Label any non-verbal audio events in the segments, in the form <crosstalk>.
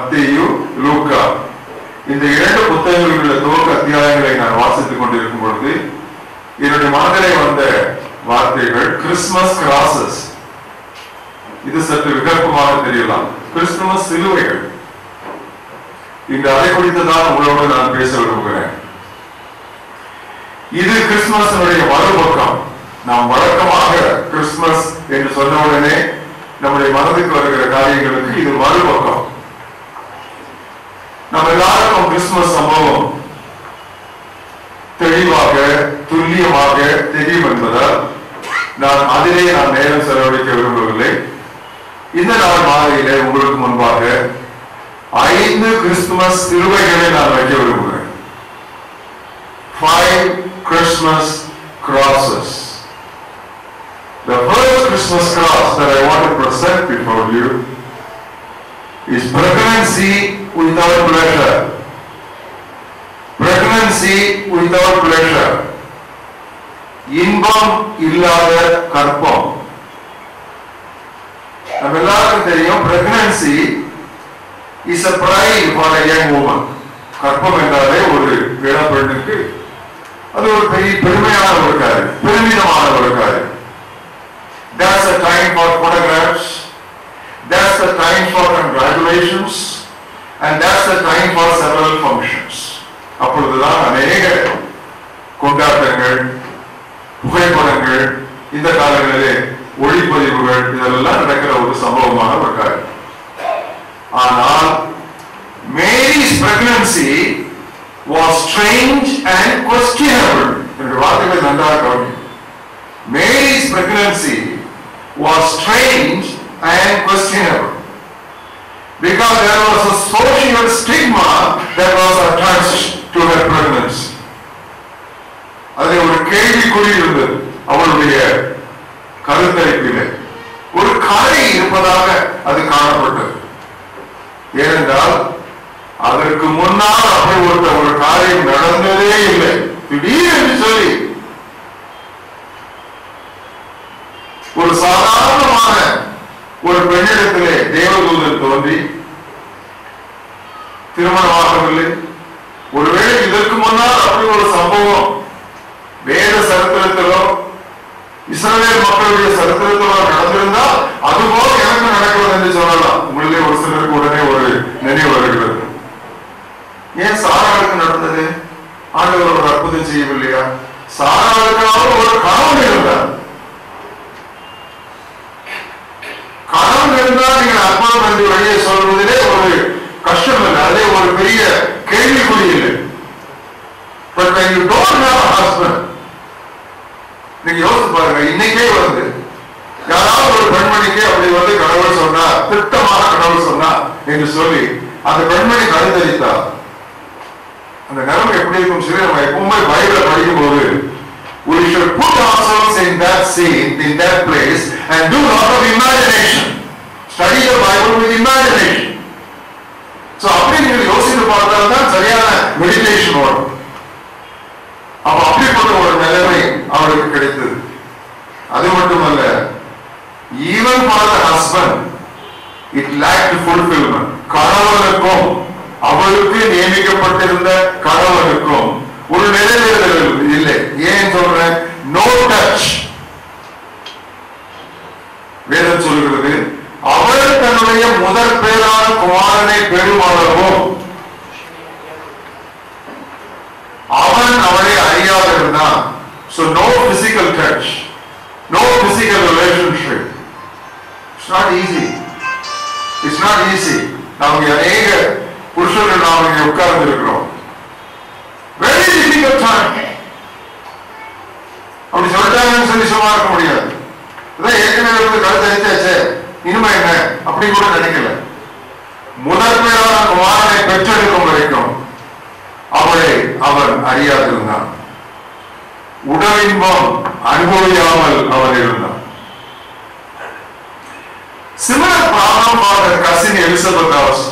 மத்தேயு லூக்கா. இந்த இரண்டு புத்தகங்களில் உள்ள துவக்க அத்தியாயங்களை நான் வாசித்துக் கொண்டிருக்கும் பொழுது என்னுடைய மனதிலே வந்த வார்த்தைகள் கிறிஸ்துமஸ் கிராசஸ் இது சற்று விகற்பமாக தெரியலாம். கிறிஸ்துமஸ் சிலுவைகள். இந்த அதை குறித்து தான் உங்களோடு நான் பேச விரும்புகிறேன். இது கிறிஸ்துமஸினுடைய மறுபக்கம். நாம் வழக்கமாக கிறிஸ்துமஸ் என்று சொன்ன உடனே நம்முடைய மனதுக்கு வருகிற காரியங்களுக்கு இது மறுபக்கம். நம்ம எல்லாருக்கும் கிறிஸ்துமஸ் சம்பவம். தெளிவாக துல்லியமாக தெரியும் என்பதால் நான் அதிலே நான் நேரம் செலவழிக்க விரும்பவில்லை. இந்த நாள் மாலையிலே உங்களுக்கு முன்பாக ஐந்து கிறிஸ்துமஸ் சிலுவைகளை நான் வைக்க விரும்புகிறேன். Five Christmas crosses. The first Christmas cross that I want to present before you is pregnancy without pleasure. Pregnancy without pleasure. இன்பம் இல்லாத கற்பம் நம்ம எல்லாருக்கும் தெரியும் pregnancy is a pride for a young woman கற்பம் என்றாலே ஒரு இளப்பெண்ணுக்கு அது ஒரு பெரிய பெருமையான ஒரு காரியம் பெருமிதமான ஒரு காரியம் That's the time for photographs. That's the time for congratulations. And that's the time for several functions. அப்பொழுதுதான் அநேக கொண்டாட்டங்கள் புகைப்படங்கள் இந்த காலங்களிலே ஒளிப்பதிவுகள் இதெல்லாம் நடக்கிற ஒரு சம்பவமான ஒரு காரியம் ஆனால் Mary's pregnancy was strange and questionable என்று வார்த்தைகளை நன்றாக கவனி Mary's pregnancy was strange and questionable because there was a social stigma that was attached to her pregnancy. அது ஒரு கேள்விக்குறி இருந்தது அவளுடைய கருத்தரிப்பிலே. ஒரு கரை இருப்பதாக அது காணப்பட்டது. ஏனென்றால் அதற்கு முன்னால் அப்படி ஒருத்த ஒரு காரியம் நடந்ததே இல்லை. திடீரென்று சொல்லி ஒரு சாதாரணமான ஒரு பெண்ணிடத்திலே தேவதூதன் தோன்றி திருமணமாகவில்லை. ஒருவேளை இதற்கு முன்னால் அப்படி ஒரு சம்பவம் வேத சரித்திரத்திலோ இஸ்ரேல் மக்களுடைய சரித்திரத்திலோ நடந்திருந்தால் அதுபோல எனக்கு நடக்கிறது என்று சொல்லலாம். உங்களிலே ஒரு சிலருக்கு உடனே ஒரு நினைவு வருகிறது. ஏன் சாராளுக்கு நடந்தது? ஆண்டவர் ஒரு அற்புதம் செய்யவில்லையா? சாராளுக்காக ஒரு கனவு இருந்தார் கணவன் இருந்தால் நீங்கள் அற்புதம் என்று வழியை சொல்வதிலே ஒரு கஷ்டம் இல்லை. அதே ஒரு பெரிய கேள்விக்குறி இல்லை. But when you don't have a நீங்க யோசிச்சு பாருங்க இன்னைக்கே வந்து யாராவது ஒரு பெண்மணிக்கு அப்படி வந்து கடவுள் சொன்னா திட்டமாக கடவுள் சொன்னா என்று சொல்லி அந்த பெண்மணி கருத்தரித்தா அந்த நிலைமை எப்படி இருக்கும் சொல்லி நம்ம எப்பவுமே பைபிளை படிக்கும் போது we should put ourselves in that scene in that place and do a lot of imagination. Study the bible with imagination so அப்படி நீங்க யோசித்து பார்த்தால் தான் சரியான மெடிடேஷன் வரும். அப்ப அப்படிப்பட்ட ஒரு நிலைமை அவருக்கு கிடைத்தது. அது மட்டுமல்ல even for the husband it lack fulfilment கணவனுக்கும் அவளுக்கு நியமிக்கப்பட்டிருந்த கணவனுக்கும் ஒரு நிறைவேறுதல் இல்லை. ஏன் சொல்றேன்? நோ டச் வேதம் சொல்கிறது அவள் தன்னுடைய முதற் பேரான குமாரனை பெருமளவும் அவன் அவளை அறியாதிருந்தான் so no physical touch no physical relationship. It's not easy. It's not easy. நாம் அநேக புருஷர்கள் நாம் இங்கே உட்கார்ந்து இருக்கிறோம் வெரி டிஃபிகல்ட் டைம் அப்படி சொல்லிட்டாங்கன்னு சொல்லி சும்மா இருக்க முடியாது. அதான் ஏற்கனவே வந்து கருத்து அடிச்சாச்சே இனிமே என்ன அப்படி கூட நினைக்கல. முதன்மையான குமாரனை பெற்றெடுக்கும் வரைக்கும் அவளை அவன் அறியாதிருந்தான். உடலின்பம் அனுபவியாமல் அவன் இருந்தான். Similar problem cousin the cousin Elizabeth also.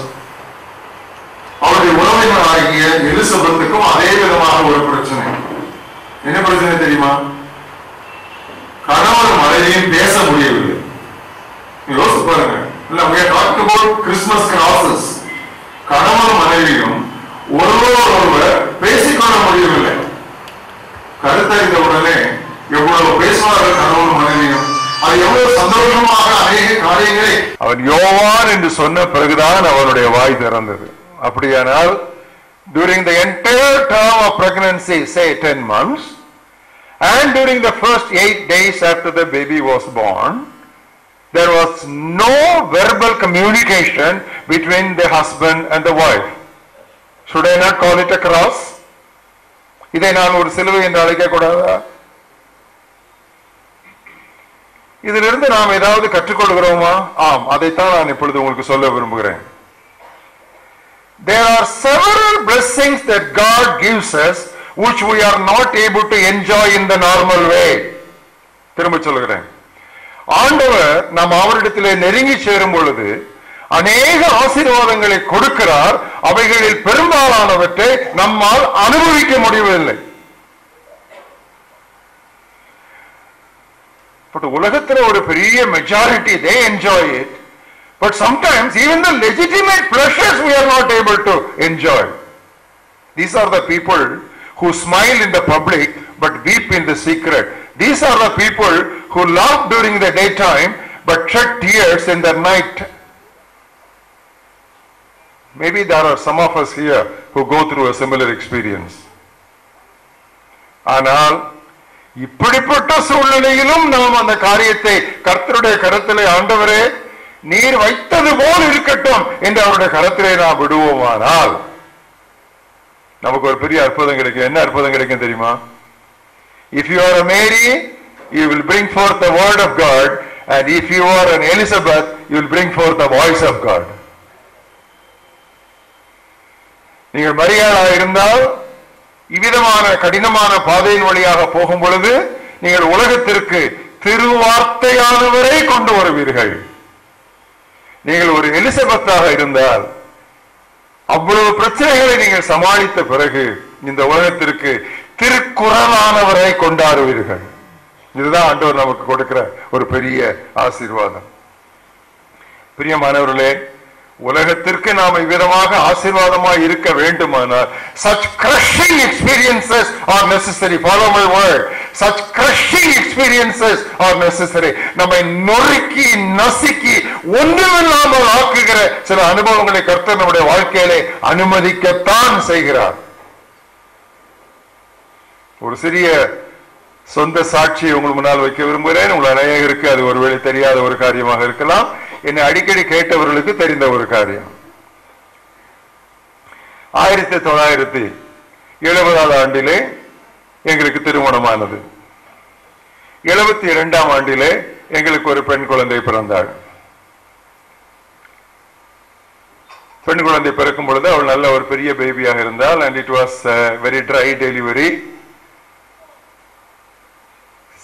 அவருடைய உறவினராகிய எலிசபெத்துக்கும் அதே விதமான ஒரு பிரச்சனை. என்ன பிரச்சனை தெரியுமா? கணவன் மனைவியும் பேச முடியவில்லை. யோசிச்சு பாருங்க. இல்ல we are talking about christmas crosses. கணவன் மனைவியும் ஒருவர் ஒருவர் பேசிக்கொள்ள முடியவில்லை. கருத்தறிந்த உடனே எவ்வளவு பேசுவார்கள் கணவன் மனைவியும்? அது எவ்வளவு சந்தோஷமாக அநேக காரியங்களை அவன் யோவான் என்று சொன்ன பிறகுதான் அவருடைய வாய் திறந்தது. அப்படியானால் during the entire term of pregnancy, say 10 months, and during the first 8 days after the baby was born, there was no verbal communication between the husband and the wife should i not call it a cross இதை நான் ஒரு சிலுவை என்று அழைக்க கூடாதா இதிலிருந்து நாம் ஏதாவது கற்றுக்கொள்கிறோமா ஆம் அதைத்தான் நான் இப்பொழுது உங்களுக்கு சொல்ல விரும்புகிறேன் There are several blessings that God gives us which we are not able to enjoy in the normal way. திரும்ப சொல்லுகிறேன் ஆண்டவர் நாம் அவரிடத்திலே நெருங்கி சேரும் பொழுது அநேக ஆசீர்வாதங்களை கொடுக்கிறார். அவைகளில் பெரும்பாலானவற்றை நம்மால் அனுபவிக்க முடியவில்லை. பட் ஒரு பெரிய majority they enjoy it but sometimes even the legitimate pleasures we are not able to enjoy these are the people who smile in the public but weep in the secret these are the people who laugh during the daytime but shed tears in the night maybe there are some of us here who go through a similar experience ஆனால் இப்படிப்பட்ட சூழ்நிலையிலும் நாம் அந்த காரியத்தை கர்த்தருடைய கரத்திலே ஆண்டவரே நீர் வைத்தது போல் இருக்கட்டும் என்று அவருடைய கரத்திலே நாம் விடுவோமானால் நமக்கு ஒரு பெரிய அற்புதம் கிடைக்கும் என்ன அற்புதம் கிடைக்கும் தெரியுமா If you are a Mary, you will bring forth the word of God. And if you are an Elizabeth, you will bring forth the voice of God. நீங்கள் மரியாதா இருந்தால் இவ்விதமான கடினமான பாதையின் வழியாக போகும் பொழுது நீங்கள் உலகத்திற்கு திருவார்த்தையானவரை கொண்டு வருவீர்கள் நீங்கள் ஒரு எலிசபெத்தாக இருந்தால் அவ்வளவு பிரச்சனைகளை நீங்கள் சமாளித்த பிறகு இந்த உலகத்திற்கு திருக்குறளானவரை கொண்டாடுவீர்கள். இதுதான் ஆண்டவர் நமக்கு கொடுக்கிற ஒரு பெரிய ஆசீர்வாதம். பிரியமானவர்களே உலகத்திற்கு நாம் இவ்விதமாக ஆசீர்வாதமாக இருக்க வேண்டுமானால் such crushing experiences are necessary. Follow my word. Such crushing experiences are necessary. நம்மை நொறுக்கி நசுக்கி ஒன்றுமில்லாமல் ஆக்குகிற சில அனுபவங்களை கர்த்தர் நம்முடைய வாழ்க்கையிலே அனுமதிக்கத்தான் செய்கிறார். ஒரு சிறிய சொந்த சாட்சியை உங்கள் முன்னால் வைக்க விரும்புகிறேன். உங்கள் அநேகருக்கு அது ஒருவேளை தெரியாத ஒரு காரியமாக இருக்கலாம். என்னை அடிக்கடி கேட்டவர்களுக்கு தெரிந்த ஒரு காரியம். ஆயிரத்தி தொள்ளாயிரத்தி எழுபதாவது ஆண்டிலே எங்களுக்கு திருமணமானது. எழுபத்தி இரண்டாம் ஆண்டிலே எங்களுக்கு ஒரு பெண் குழந்தை பிறந்தாள். பெண் குழந்தை பிறக்கும் பொழுது அவள் நல்ல ஒரு பெரிய பேபியாக இருந்தால் and it was very dry delivery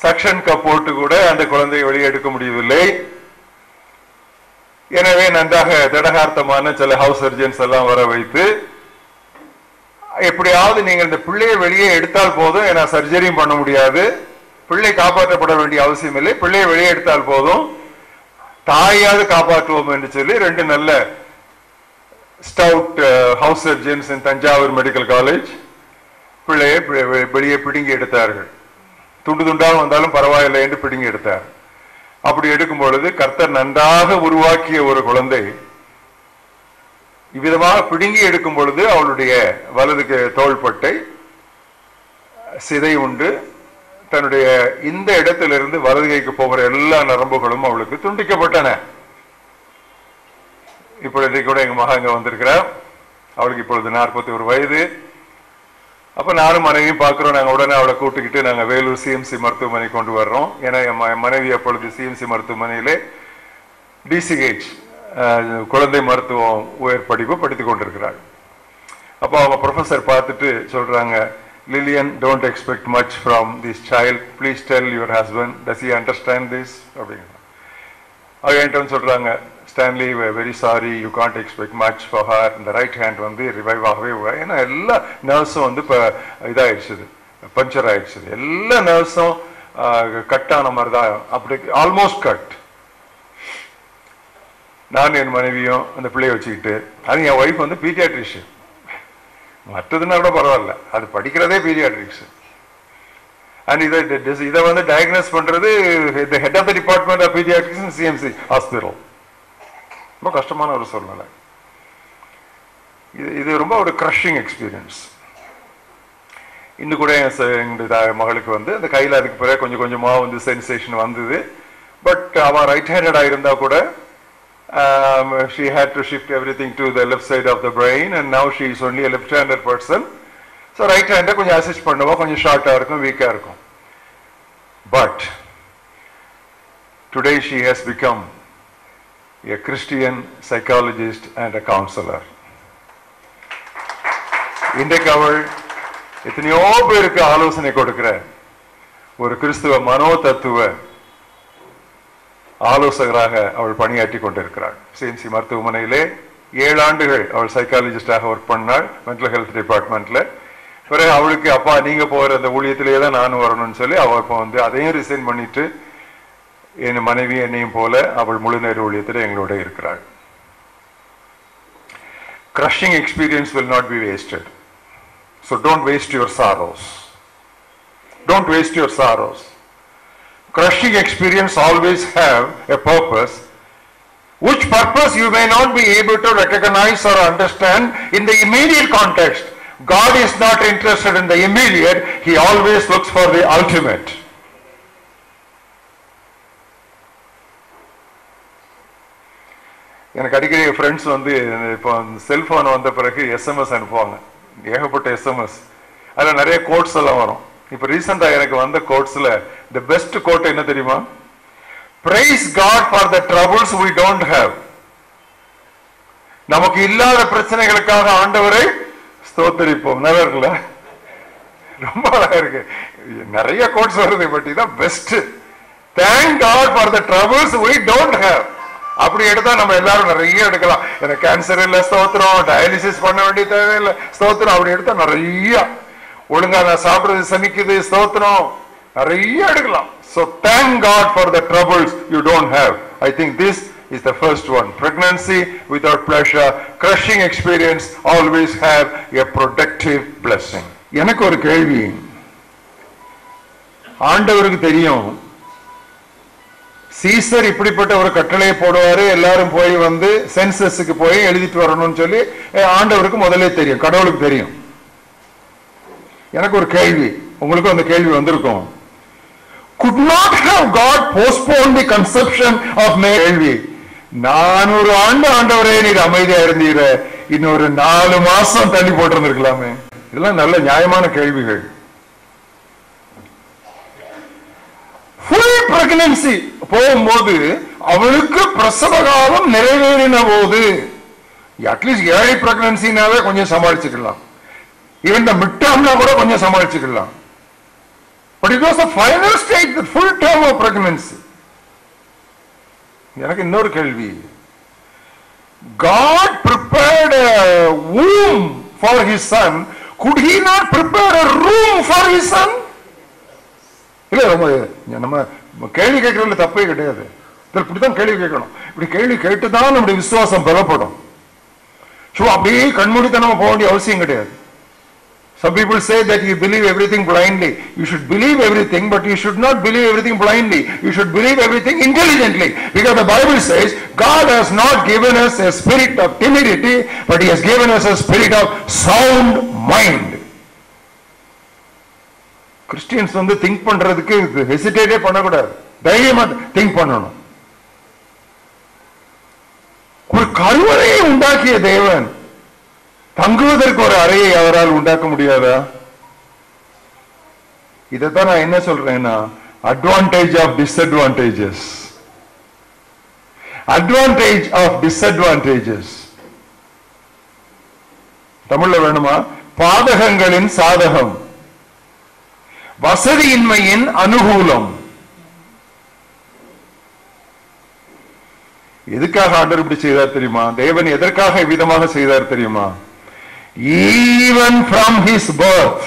suction cup போட்டு கூட அந்த குழந்தையை வெளியே எடுக்க முடியவில்லை. எனவே நன்றாக திடகார்த்தமான சில ஹவுஸ் சர்ஜன்ஸ் எல்லாம் வர வைத்து எப்படியாவது நீங்கள் இந்த பிள்ளையை வெளியே எடுத்தால் போதும் ஏன்னா சர்ஜரியும் பண்ண முடியாது. பிள்ளை காப்பாற்றப்பட வேண்டிய அவசியம் இல்லை. பிள்ளையை வெளியே எடுத்தால் போதும். தாயாவது காப்பாற்றுவோம் என்று சொல்லி ரெண்டு நல்ல stout house surgeons in Thanjavur medical college பிள்ளையை வெளியே பிடுங்கி எடுத்தார்கள். துண்டு துண்டாக வந்தாலும் பரவாயில்லை என்று பிடுங்கி எடுத்தார். அப்படி எடுக்கும் பொழுது கர்த்தர் நன்றாக உருவாக்கிய ஒரு குழந்தை இவ்விதமாக பிடுங்கி எடுக்கும் பொழுது அவளுடைய வலதுக்கு தோள்பட்டை சிதை உண்டு. தன்னுடைய இந்த இடத்திலிருந்து வலதுகைக்கு போகிற எல்லா நரம்புகளும் அவளுக்கு துண்டிக்கப்பட்டன. இப்பொழுது கூட எங்க மகா இங்க வந்திருக்கிறார். அவளுக்கு இப்பொழுது நாற்பத்தி ஒரு வயது. அப்போ நானும் மனைவியும் பார்க்குறோம். நாங்கள் உடனே அவளை கூட்டுக்கிட்டு நாங்கள் வேலூர் சிஎம்சி மருத்துவமனை கொண்டு வர்றோம். ஏன்னா என் மனைவி அப்பொழுது சிஎம்சி மருத்துவமனையிலே டிசிஹெச் குழந்தை மருத்துவம் உயர் படிப்பு படித்துக் கொண்டிருக்கிறாள். அப்போ அவங்க ப்ரொஃபசர் பார்த்துட்டு சொல்கிறாங்க Lilian don't expect much from this child please tell your husband does he understand this அப்படிங்கிறாங்க. அவங்க என்கிட்ட சொல்கிறாங்க Stanley very sorry you can't expect much for her இந்த ரைட் ஹேண்ட் வந்து ரிவைவ் ஆகவே ஏன்னா எல்லா நர்ஸும் வந்து இப்போ இதாகிடுச்சுது பஞ்சர் ஆயிடுச்சு எல்லா நர்ஸும் கட் ஆன மாதிரி தான் அப்படி ஆல்மோஸ்ட் கட் நான் என் மனைவியும் அந்த பிள்ளைய வச்சுக்கிட்டு அது என் ஒய்ஃப் வந்து பீடியாட்ரிஷியன் மற்றதுன்னா கூட பரவாயில்ல. அது படிக்கிறதே பீடியாட்ரிக்ஸ் அண்ட் இதை இதை- வந்து டயக்னோஸ் பண்றது head of the department of paediatrics CMC hospital ரொம்ப கஷ்டமான ஒரு சூழ்நிலை. இது இது ரொம்ப ஒரு க்ரஷிங் எக்ஸ்பீரியன்ஸ் இன்னும் கூட என் எங்களுடைய மகளுக்கு வந்து அந்த கையில் அதுக்கு பிறகு கொஞ்சம் கொஞ்சமாக வந்து சென்சேஷன் வந்தது. பட் அவன் ரைட் ஹேண்டடாக இருந்தால் கூட she had to shift everything to the left side of the brain and now she is only left handed person so right ஹேண்டை கொஞ்சம் அசிஸ்ட் பண்ணுவோம் கொஞ்சம் ஷார்ட்டாக இருக்கும் வீக்காக இருக்கும். But today she has become a Christian psychologist and a counselor. இன்றைக்கு அவள் எத்தனையோ பேருக்கு ஆலோசனை கொடுக்கிற ஒரு கிறிஸ்துவ மனோ தத்துவ ஆலோசகராக அவள் பணியாற்றி கொண்டிருக்கிறாள் சிஎம்சி மருத்துவமனையிலே ஏழு ஆண்டுகள் அவள் சைக்காலஜிஸ்டாக ஒர்க் பண்ணாள் மென்டல் ஹெல்த் டிபார்ட்மெண்ட்ல பிறகு அவளுக்கு அப்பா நீங்க போகிற அந்த ஊழியத்திலேயே தான் நானும் வரணும்னு சொல்லி அவள் இப்போ வந்து அதையும் ரிசைன் பண்ணிட்டு என் மனைவி என்னையும் போல அவள் முழு நேர ஊழியத்தில் எங்களோட இருக்கிறாள் crushing experience will not be wasted so don't waste your sorrows don't waste your sorrows crushing experience always have a purpose which purpose you may not be able to recognize or understand in the immediate context god is not interested in the immediate he always looks for the ultimate எனக்கு அடிக்கடி friends வந்து இப்போ cellphone வந்த பிறகு SMS அனுப்புவாங்க. ஏகப்பட்ட SMS அதில் நிறைய கோட்ஸ் எல்லாம் வரும். இப்போ ரீசெண்டாக எனக்கு வந்த கோட்ஸில் த பெஸ்ட் கோட் என்ன தெரியுமா? Praise God for the troubles we don't have நமக்கு இல்லாத பிரச்சனைகளுக்காக ஆண்டவரை ஸ்தோத்தரிப்போம். நல்லா இருக்குல்ல? ரொம்ப அழகா இருக்கு. நிறைய கோட்ஸ் வருது பட் இதான் best thank God for the troubles we don't have அப்படி எடுத்தா நம்ம எல்லாரும் நிறைய எடுக்கலாம் எனக்கு கேன்சர் இல்ல ஸ்தோத்திரம் டயாலிசிஸ் பண்ண வேண்டிய தேவையில்லை ஸ்தோத்திரம் அப்படி எடுத்தா நிறைய ஒழுங்கா நான் சாப்பிடுறது சமிக்குது ஸ்தோத்திரம் நிறைய எடுக்கலாம் so thank god for the troubles you don't have i think this is the first one pregnancy without pleasure crushing experience always have a productive blessing எனக்கு ஒரு கேள்வி ஆண்டவருக்கு தெரியும் சீசர் இப்படிப்பட்ட ஒரு கட்டளையை போடுவாரு. எல்லாரும் போய் வந்து சென்சஸுக்கு போய் எழுதிட்டு வரணும்னு சொல்லி ஆண்டவருக்கு முதலே தெரியும். கடவுளுக்கு தெரியும். எனக்கு ஒரு கேள்வி. உங்களுக்கும் அந்த கேள்வி வந்திருக்கும். Could not have God postponed the conception of Mary கேள்வி. நானூறு ஆண்டு ஆண்டவரே நீர் அமைதியா இருந்தீர. இன்னொரு நாலு மாசம் தள்ளி போட்டிருந்திருக்கலாமே. இதெல்லாம் நல்ல நியாயமான கேள்விகள். ஃபுல் பிரெக்னன்சி போகும்போது அவளுக்கு பிரசவ காலம் நிறைவேறின போது அட்லீஸ்ட் ஏழை பிரெக்னன்சினாவே கொஞ்சம் சமாளிச்சுக்கலாம். ஈவன் இந்த மிட்டாம்னா கூட கொஞ்சம் சமாளிச்சுக்கலாம். But it was the final state full term of pregnancy எனக்கு இன்னொரு கேள்வி. God prepared room for his son could he not prepare room for his son இல்லை இல்ல ரொம்ப நம்ம கேள்வி கேட்கறதுல தப்பே கிடையாது இதுல இப்படிதான் கேள்வி கேட்கணும் இப்படி கேள்வி கேட்டுதான் நம்முடைய விசுவாசம் பெறப்படும் ஸோ அப்படியே கண்மூடித்தனமா போக வேண்டிய அவசியம் கிடையாது Some people say that you believe everything blindly. You should believe everything, but you should not believe everything blindly. You should believe everything intelligently. Because the Bible says God has not given us a spirit of timidity, but He has given us a spirit of sound mind. Christians வந்து think பண்றதுக்கு ஹெசிடேட்டே பண்ணக்கூடாது. தைரியமா think பண்ணணும். ஒரு கருவறையை உண்டாக்கிய தேவன் தங்குவதற்கு ஒரு அறையை அவரால் உண்டாக்க முடியாதா? இதைத்தான் நான் என்ன சொல்றேன்னா advantage of disadvantages advantage of disadvantages தமிழ்ல வேணுமா? பாதகங்களின் சாதகம். வசதியின்மையின் அனுகூலம். எதுக்காக ஆண்டர் இப்படி செய்தார் தெரியுமா? தேவன் எதற்காக விதமாக செய்தார் தெரியுமா? Even from his birth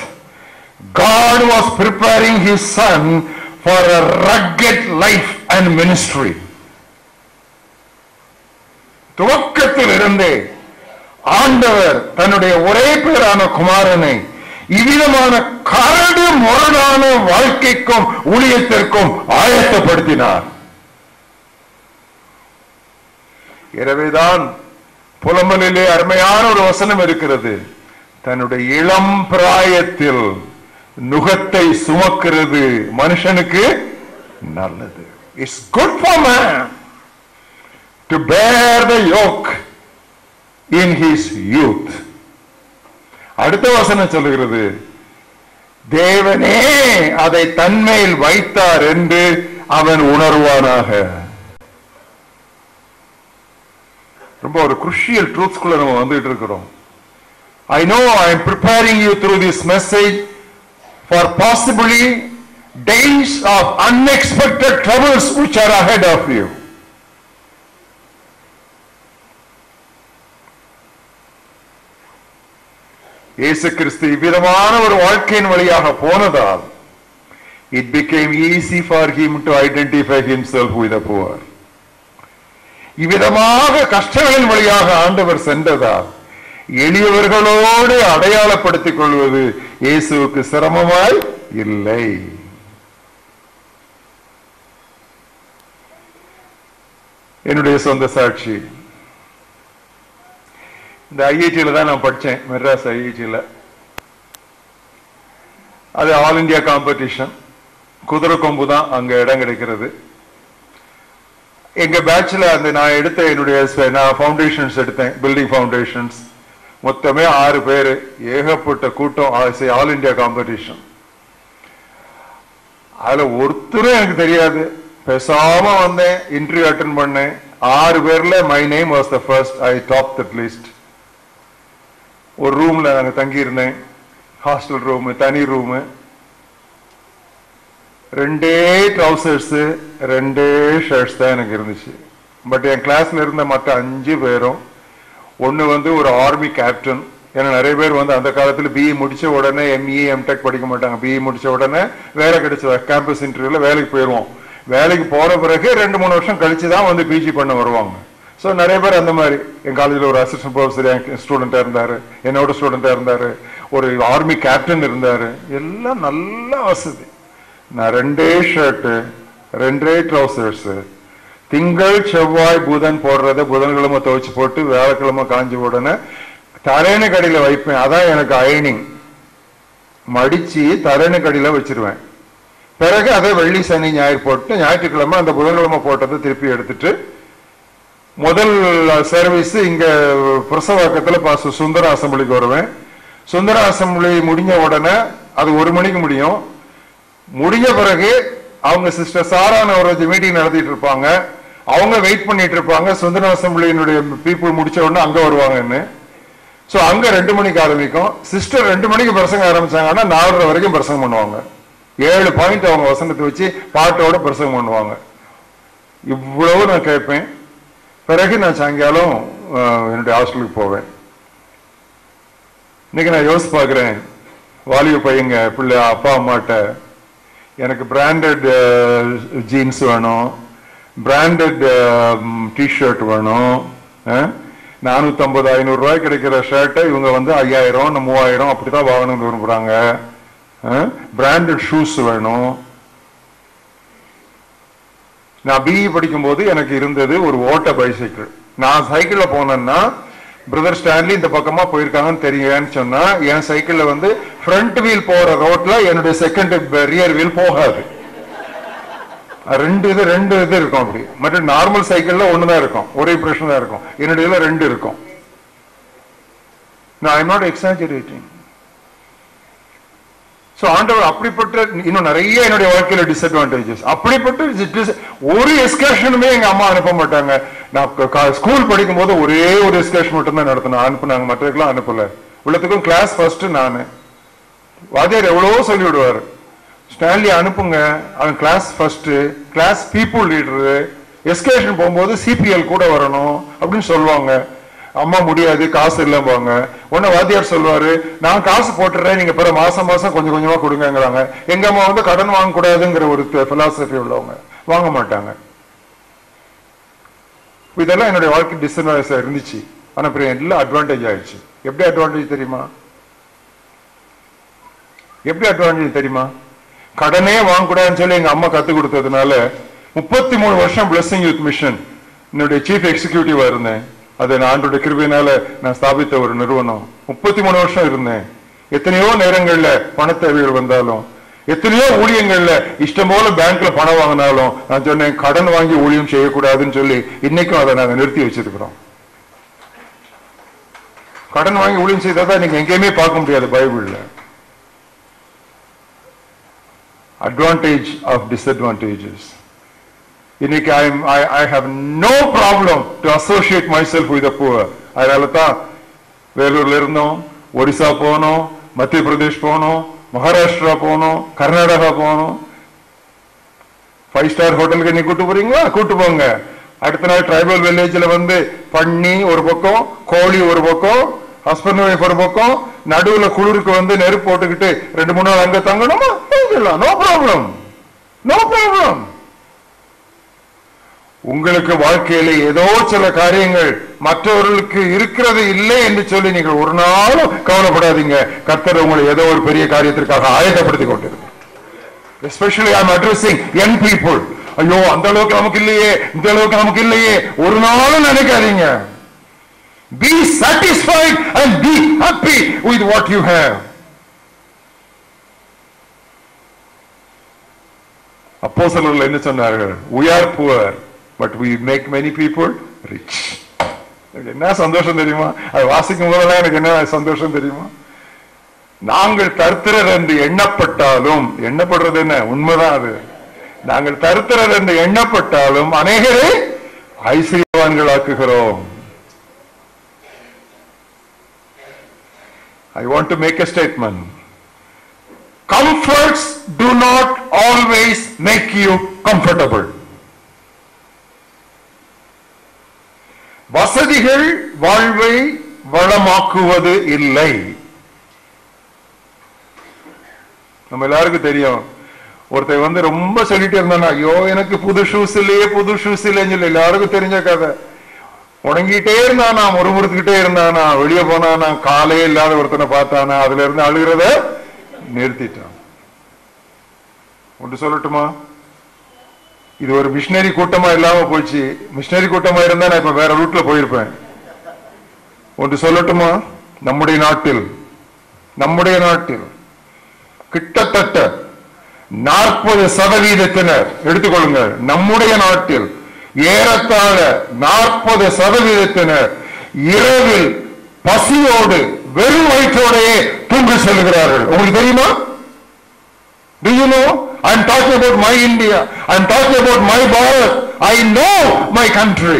God was preparing his son for a rugged life and ministry துவக்கத்தில் இருந்தே ஆண்டவர் தன்னுடைய ஒரே பேரான குமாரனை இவ்விதமான கரடு முரணான வாழ்க்கைக்கும் ஊழியத்திற்கும் ஆயத்தப்படுத்தினார். எனவேதான் புலம்பலிலே அருமையான ஒரு வசனம் இருக்கிறது. தன்னுடைய இளம் பிராயத்தில் நுகத்தை சுமக்கிறது மனுஷனுக்கு நல்லது. It's good for man to bear the yoke in his youth அடுத்த வசனம் சொல்லுகிறது? தேவனே அதை தன்மையில் வைத்தார் என்று அவன் உணர்வானாக. ரொம்ப ஒரு குருஷியல் ட்ரூத்ஸ்குள்ள நம்ம வந்துட்டு இருக்கிறோம். I know I am preparing you through this message for possibly days of unexpected troubles which are ahead of you இயேசு கிறிஸ்து இவ்விதமான ஒரு வாழ்க்கையின் வழியாக போனதால் it became easy for him to identify himself with poor இவ்விதமாக கஷ்டங்களின் வழியாக ஆண்டவர் சென்றதால் எளியவர்களோடு அடையாளப்படுத்திக் கொள்வது இயேசுவுக்கு சிரமமாய் இல்லை. என்னுடைய சொந்த சாட்சி இந்த ஐஐடியில் தான் நான் படித்தேன் மெட்ராஸ் ஐஐடியில் அது ஆல் இந்தியா காம்படிஷன் குதிரை கொம்பு தான் அங்கே இடம் கிடைக்கிறது. எங்கள் பேட்சில் அந்த நான் எடுத்த என்னுடைய நான் ஃபவுண்டேஷன்ஸ் எடுத்தேன் பில்டிங் ஃபவுண்டேஷன்ஸ் மொத்தமே ஆறு பேர். ஏகப்பட்ட கூட்டம் ஆல் இந்தியா காம்படிஷன் அதில் ஒருத்தரும் எனக்கு தெரியாது. பெசாமல் வந்தேன் இன்டர்வியூ அட்டன் பண்ணேன். ஆறு பேரில் my name was the first I top that list ஒரு ரூம்ல நாங்க தங்கியிருந்தேன். ஹாஸ்டல் ரூம் தனி ரூமு ரெண்டே ட்ரௌசர்ஸ் ரெண்டே ஷர்ட்ஸ் தான் எனக்கு இருந்துச்சு. பட் என் கிளாஸ்ல இருந்த மற்ற அஞ்சு பேரும் ஒன்று வந்து ஒரு ஆர்மி கேப்டன் ஏன்னா நிறைய பேர் வந்து அந்த காலத்துல பிஇ முடிச்ச உடனே எம்இ எம்டெக் படிக்க மாட்டாங்க. பிஇ முடிச்ச உடனே வேலை கிடைச்ச கேம்பஸ் இன்டர்வியூல வேலைக்கு போயிடுவோம் வேலைக்கு போற பிறகு ரெண்டு மூணு வருஷம் கழித்து தான் வந்து பிஜி பண்ண வருவாங்க. ஸோ நிறைய பேர் அந்த மாதிரி. என் காலேஜில் ஒரு அசிஸ்டன்ட் ப்ரொஃபஸர் என் ஸ்டூடெண்டா இருந்தார். என்னோட ஸ்டூடெண்ட்டாக இருந்தார். ஒரு ஆர்மி கேப்டன் இருந்தார். எல்லாம் நல்ல வசதி. நான் ரெண்டே ஷர்ட்டு ரெண்டே ட்ரௌசர்ஸு திங்கள் செவ்வாய் புதன் போடுறத புதன்கிழமை துவைச்சு போட்டு வியாழக்கிழமை காஞ்சி உடனே தரேனு கடையில் வைப்பேன். அதான் எனக்கு அயனிங் மடித்து தரேனு கடையில் வச்சிருவேன். பிறகு அதை வெள்ளி சனி ஞாயிறு போட்டு ஞாயிற்றுக்கிழமை அந்த புதன்கிழமை போட்டதை திருப்பி எடுத்துட்டு முதல் சர்வீஸ் இங்க பிரசவாக்கத்துல பாச சுந்தர அசம்பிளிக்கு வருவேன். சுந்தர அசம்பிளி முடிஞ்ச உடனே அது ஒரு மணிக்கு முடியும். முடிஞ்ச பிறகு அவங்க சிஸ்டர் சாரான ஒரு மீட்டிங் நடத்திட்டு இருப்பாங்க. அவங்க வெயிட் பண்ணிட்டு இருப்பாங்க. சுந்தர அசம்பிளியினுடைய பீப்புள் முடிச்ச உடனே அங்க வருவாங்கன்னு. ஸோ அங்க ரெண்டு மணிக்கு ஆரம்பிக்கும். சிஸ்டர் ரெண்டு மணிக்கு பிரசங்கம் ஆரம்பிச்சாங்கன்னா நாலரை வரைக்கும் பிரசங்கம் பண்ணுவாங்க. ஏழு பாயிண்ட் அவங்க வசனத்தை வச்சு பாட்டோட பிரசங்கம் பண்ணுவாங்க. இவ்வளவு நான் கேட்பேன். பிறகு நான் சாயங்காலம் என்னுடைய ஹாஸ்டலுக்கு போவேன். இன்னைக்கு நான் யோசிச்சு பார்க்குறேன். வாலிப பையங்க பிள்ளை அப்பா அம்மாட்ட எனக்கு பிராண்டட் ஜீன்ஸ் வேணும். பிராண்டட் டிஷர்ட் வேணும். நானூற்றம்பது ஐநூறுரூவாய் கிடைக்கிற ஷர்ட்டை இவங்க வந்து ஐயாயிரம் மூவாயிரம் அப்படி தான் வாங்கணும்னு விரும்புகிறாங்க பிராண்டட் ஷூஸ் வேணும். நான் பிஇ படிக்கும்போது எனக்கு இருந்தது ஒரு ஓட்ட பைசைக்கிள் நான் சைக்கிளில் போனேன்னா பிரதர் ஸ்டான்லி இந்த பக்கமா போயிருக்காங்கன்னு தெரியும்னு சொன்னா என் சைக்கிள்ல வந்து ஃப்ரண்ட் வீல் போற ரோட்ல என்னுடைய செகண்ட் ரியர் வீல் போகாது. ரெண்டு இது ரெண்டு இது இருக்கும் அப்படி. மற்ற நார்மல் சைக்கிள்ல ஒண்ணுதான் இருக்கும். ஒரே பிரச்சனை தான் இருக்கும். என்னுடைய ரெண்டு இருக்கும். நான் ஐம் நாட் எக்ஸாஜரேட்டிங் ஸோ ஆண்டவர் அப்படிப்பட்ட இன்னும் நிறைய என்னுடைய வாழ்க்கையில டிஸ்அட்வான்டேஜஸ் அப்படிப்பட்ட ஒரு எஸ்கர்ஷனுமே எங்க அம்மா அனுப்ப மாட்டாங்க. நான் ஸ்கூல் படிக்கும் போது ஒரே ஒரு எஸ்கர்ஷன் மட்டும் தான் நடத்தினோம். அனுப்புனாங்க. மற்றதுக்கெல்லாம் அனுப்பல. உள்ளத்துக்கும் கிளாஸ் ஃபர்ஸ்ட் நான். வாத்தியார் எவ்வளவோ சொல்லி விடுவார். ஸ்டான்லி அனுப்புங்க. அவன் class first class people leader excursion போகும்போது சிபிஎல் கூட வரணும். அப்படின்னு சொல்லுவாங்க. அம்மா முடியாது காசு இல்லைம்பாங்க. உடனே வாத்தியார் சொல்லுவாரு நான் காசு போட்டுறேன் நீங்க பிற மாசம் மாசம் கொஞ்சம் கொஞ்சமா கொடுங்கங்கிறாங்க. எங்க அம்மா வந்து கடன் வாங்கக்கூடாதுங்கிற ஒரு பிலாசபி உள்ளவங்க. வாங்க மாட்டாங்க. இதெல்லாம் என்னுடைய வாழ்க்கை டிஸ்அட்வான்டேஜ் இருந்துச்சு. ஆனா பிறகு எல்லாம் அட்வான்டேஜ் ஆயிடுச்சு. எப்படி அட்வான்டேஜ் தெரியுமா? எப்படி அட்வான்டேஜ் தெரியுமா? கடனே வாங்கக்கூடாதுன்னு சொல்லி எங்க அம்மா கத்து கொடுத்ததுனால முப்பத்தி மூணு வருஷம் பிளஸிங் யூத் மிஷன் என்னுடைய சீஃப் எக்ஸிகியூட்டிவா இருந்தேன். அது நான் ஆண்டோட கிருபையினால நான் ஸ்தாபித்த ஒரு நிறுவனம். முப்பத்தி மூணு வருஷம் இருந்தேன். எத்தனையோ நேரங்கள்ல பண தேவைகள் வந்தாலும் எத்தனையோ ஊழியங்கள்ல இஷ்டம் போல பேங்க்ல பணம் வாங்கினாலும் நான் சொன்னேன் கடன் வாங்கி ஊழியம் செய்யக்கூடாதுன்னு சொல்லி இன்னைக்கும் அதை நாங்க நிறுத்தி வச்சிருக்கிறோம். கடன் வாங்கி ஊழியம் செய்தாதான் நீங்க எங்கேயுமே பார்க்க முடியாது பைபிள்ல. அட்வான்டேஜ் ஆஃப் டிஸ்அட்வான்டேஜஸ் இன்னைக்கு I I I have no problem to associate myself with poor அதனால தான் வேலூர்ல இருந்தோம் ஒரிசா போனோம் மத்திய பிரதேஷ் போனோம் மகாராஷ்டிரா போனோம் கர்நாடகா போனோம். ஃபைவ் ஸ்டார் ஹோட்டலுக்கு நீ கூட்டு போறீங்களா? கூட்டு போங்க. அடுத்த நாள் ட்ரைபல் வில்லேஜில் வந்து பண்ணி ஒரு பக்கம் கோழி ஒரு பக்கம் ஹஸ்பண்ட் ஒய்ஃப் ஒரு பக்கம் நடுவில் குளிருக்கு வந்து நெருப்பு போட்டுக்கிட்டு ரெண்டு மூணு நாள் அங்கே தங்கணுமா? நோ ப்ராப்ளம் நோ ப்ராப்ளம் உங்களுக்கு வாழ்க்கையில ஏதோ சில காரியங்கள் மற்றவர்களுக்கு இருக்கிறது இல்லை என்று சொல்லி நீங்கள் ஒரு நாளும் கவலைப்படாதீங்க. கர்த்தர் உங்களை ஏதோ ஒரு பெரிய காரியத்திற்காக ஆயத்தப்படுத்திக் கொண்டிருக்கிறார். Especially I'm addressing young people ஐயோ அந்த அளவுக்கு நமக்கு இல்லையே இந்த அளவுக்கு நமக்கு இல்லையே. ஒரு நாளும் நினைக்காதீங்க. Be satisfied and be happy with what you have அப்போ என்ன சொன்னார்கள்? உயர் poor but we make many people rich எனக்கு என்ன சந்தோஷம் தெரியுமா? அது வாசிக்கும் போதெல்லாம் எனக்கு என்ன சந்தோஷம் தெரியுமா? நாங்கள் தருத்திரர் என்று எண்ணப்பட்டாலும் எண்ணப்படுறது என்ன? உண்மைதான் அது. நாங்கள் தருத்திரர் என்று எண்ணப்பட்டாலும் அநேகரை ஐஸ்வர்யவான்களாக்குகிறோம். I want to make a statement. Comforts do not always make you comfortable. வசதிகள் வாழ்வை வளமாக்குவது இல்லை. நம்ம எல்லாருக்கும் தெரியும். ஒருத்தர் வந்து ரொம்ப சொல்லிட்டு இருந்தானா ஐயோ எனக்கு புது ஷூஸ் இல்லையே புது ஷூஸ் இல்லைன்னு சொல்லி எல்லாருக்கும் தெரிஞ்ச கதை. உணங்கிட்டே இருந்தானா முறுமுறுத்துக்கிட்டே இருந்தானா வெளியே போனானா காலே இல்லாத ஒருத்தனை பார்த்தானா அதுல இருந்து அழுகிறத நிறுத்திட்டான். ஒன்று சொல்லட்டுமா? இது ஒரு மிஷினரி கூட்டமா இல்லாம போச்சு. மிஷினரி கூட்டமா இருந்தா நான் இப்ப வேற ரூட்ல போயிருப்பேன். ஒன்று சொல்லட்டுமா? நம்முடைய நாட்டில் நம்முடைய நாட்டில் கிட்டத்தட்ட நாற்பது சதவீதத்தினர் எடுத்துக்கொள்ளுங்க நம்முடைய நாட்டில் ஏறத்தாழ நாற்பது சதவீதத்தினர் இரவில் பசியோடு வெறும் வயிற்றோடையே தூங்கி செல்கிறார்கள். உங்களுக்கு தெரியுமா? Do you know? I'm talking about my India. I'm talking about my Bharat. I know my country.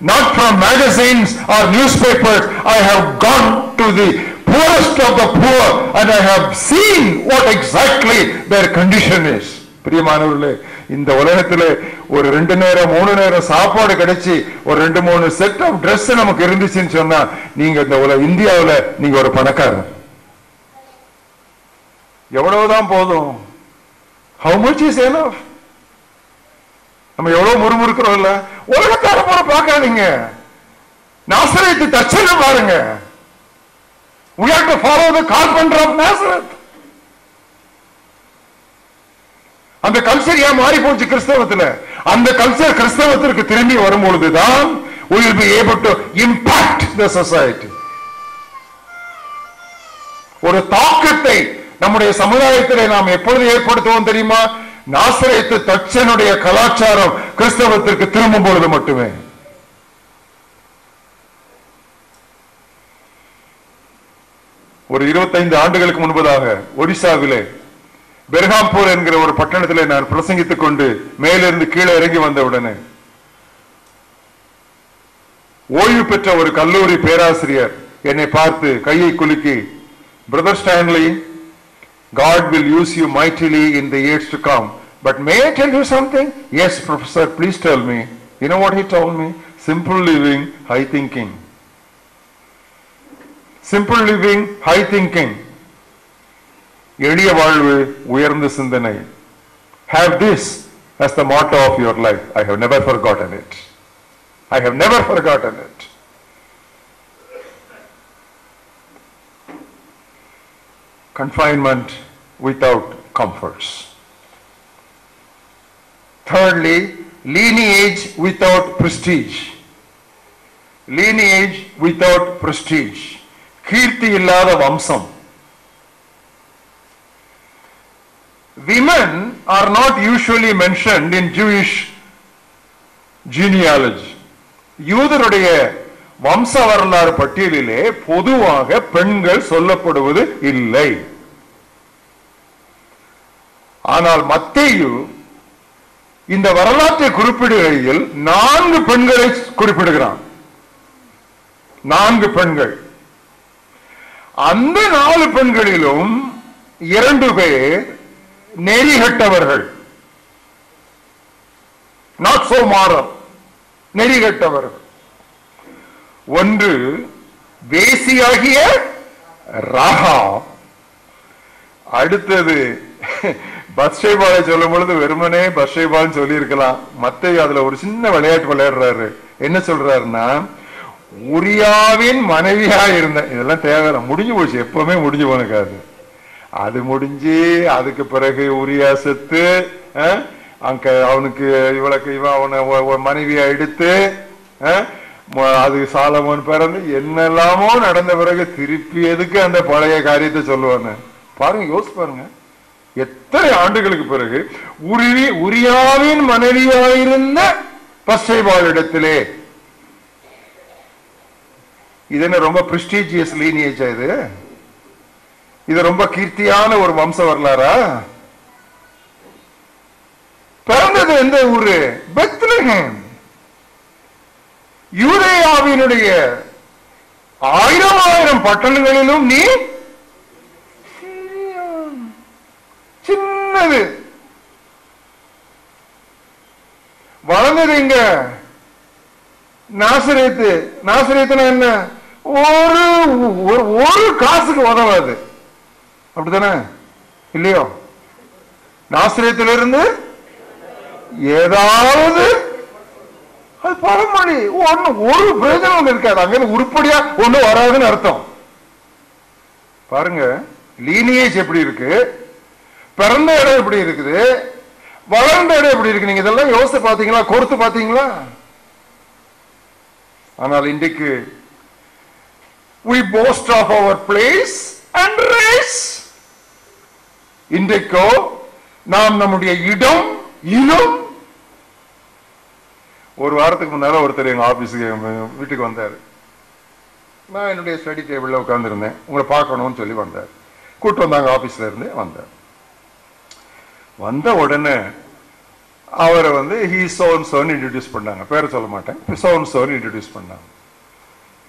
Not from magazines or newspapers. I have gone to the poorest of the poor and I have seen what exactly their condition is. பிரியமானவர்களே இந்த உலகத்துல ஒரு ரெண்டு நேரம் மூணு நேரம் சாப்பாடு கிடைச்சி ஒரு ரெண்டு மூணு செட் ஆஃப் ட்ரெஸ் நமக்கு இருந்துச்சுன்னு சொன்னா நீங்க இந்த உலக இந்தியாவில் நீங்க ஒரு பணக்காரர் எவ்வளவுதான் போதும் how much is enough? நம்ம எவ்வளவு முறுமுறுக்கிறோம் இல்ல உலகத்தார போல பார்க்காதீங்க. நாசரேத்து தச்சனை பாருங்க. We have to follow the carpenter of Nazareth. அந்த கல்ச்சர் ஏன் மாறி போச்சு கிறிஸ்தவத்துல? அந்த கல்ச்சர் கிறிஸ்தவத்திற்கு திரும்பி வரும்பொழுதுதான் we will be able to impact the society. ஒரு தாக்கத்தை நம்முடைய சமுதாயத்திலே நாம் எப்பொழுது ஏற்படுத்துவோம் தெரியுமா? நாசரைத்து தச்சனுடைய கலாச்சாரம் கிறிஸ்தவத்திற்கு திரும்பும் பொழுது மட்டுமே. ஒரு இருபத்தைந்து ஆண்டுகளுக்கு முன்பதாக ஒடிசாவிலே பெர்ஹாம்பூர் என்கிற ஒரு பட்டணத்திலே நான் பிரசங்கித்துக் கொண்டு மேலிருந்து கீழே இறங்கி வந்தவுடனே ஓய்வு பெற்ற ஒரு கல்லூரி பேராசிரியர் என்னை பார்த்து கையை குலுக்கி brother Stanley God will use you mightily in the years to come. But may I tell you something? Yes, Professor, please tell me. You know what he told me? Simple living, high thinking. Simple living, high thinking. எளிய வாழ்வு உயர்ந்த சிந்தனை have this as the motto of your life i have never forgotten it i have never forgotten it confinement without comforts. Thirdly, lineage without prestige. Lineage without prestige. கீர்த்தி இல்லாத வம்சம் Women are not usually mentioned in Jewish genealogy. யூதருடைய வம்ச வரலாறு பட்டியலிலே பொதுவாக பெண்கள் சொல்லப்படுவது இல்லை. ஆனால் மத்தேயு இந்த வரலாற்றை குறிப்பிடுகையில் நான்கு பெண்களை குறிப்பிடுகிறான். நான்கு பெண்கள். அந்த நாலு பெண்களிலும் இரண்டு பேர் நெறிகட்டவர்கள் நாட் சோ மாறம் நெறிகட்டவர்கள் ஒன்று வேசியாகிய ராகா. அடுத்தது பஸ்ஷேபாலை சொல்லும் பொழுது வெறுமனே பஸ்ஷேபால்னு சொல்லி இருக்கலாம் மத்த அதுல ஒரு சின்ன விளையாட்டு விளையாடுறாரு. என்ன சொல்றாருன்னா உரியாவின் மனைவியா இருந்த இதெல்லாம் தேவையில்லை முடிஞ்சு போச்சு எப்பவுமே முடிஞ்சு போனக்காது அது. முடிஞ்சு அதுக்கு பிறகு உரியா செத்து அங்க அவனுக்கு இவளுக்கு இவன் அவனை மனைவியா எடுத்து அது சாலமோன் பிறந்து என்னெல்லாமோ நடந்த பிறகு திருப்பி எதுக்கு அந்த பழைய காரியத்தை சொல்லுவாங்க? பாருங்க யோசிச்சு பாருங்க. எத்தனை ஆண்டுகளுக்கு பிறகு உரி உரியாவின் மனைவியாயிருந்த பஸ்டைபாலிடத்திலே இது என்ன ரொம்ப பிரிஸ்டீஜியஸ் லீனியேஜ் இது? இது ரொம்ப கீர்த்தியான ஒரு வம்ச வரலாறா? பிறந்தது எந்த ஊரு? பெத்லஹேம். யூதேயாவினுடைய ஆயிரம் ஆயிரம் பட்டணங்களிலும் நீ சின்னது. வளர்ந்தது இங்க. நாசரேத்து. நாசரேத்துனா என்ன? ஒரு ஒரு- ஒரு காசுக்கு உதவாது அப்படித்தானே? இல்லையோ? நாசிரியத்திலிருந்து ஏதாவது அது பழமொழி. ஒண்ணு ஒரு பிரயோஜனம் இருக்காது. அங்க உருப்படியா ஒண்ணு வராதுன்னு அர்த்தம். பாருங்க லீனியேஜ் எப்படி இருக்கு? பிறந்த இடம் எப்படி இருக்குது? வளர்ந்த இடம் எப்படி இருக்கு? நீங்க இதெல்லாம் யோசித்து பாத்தீங்களா கொடுத்து பாத்தீங்களா ஆனால் இன்றைக்கு we boast of our place and race. இன்றைக்கோ நாம் நம்முடைய இடம் இனம் ஒரு வாரத்துக்கு முன்னால ஒருத்தர் எங்க ஆபீஸுக்கு வீட்டுக்கு வந்தார். நான் என்னுடைய ஸ்டடி டேபிளில் உட்காந்துருந்தேன் உங்களை பார்க்கணும்னு சொல்லி வந்தார். கூப்பிட்டு வந்தாங்க ஆஃபீஸில் இருந்து வந்தார். வந்த உடனே அவரை வந்து ஹீ சோன் சோன் இன்ட்ரடியூஸ் பண்ணாங்க. பேரை சொல்ல மாட்டேன். சோன் சோன் இன்ட்ரடியூஸ் பண்ணாங்க.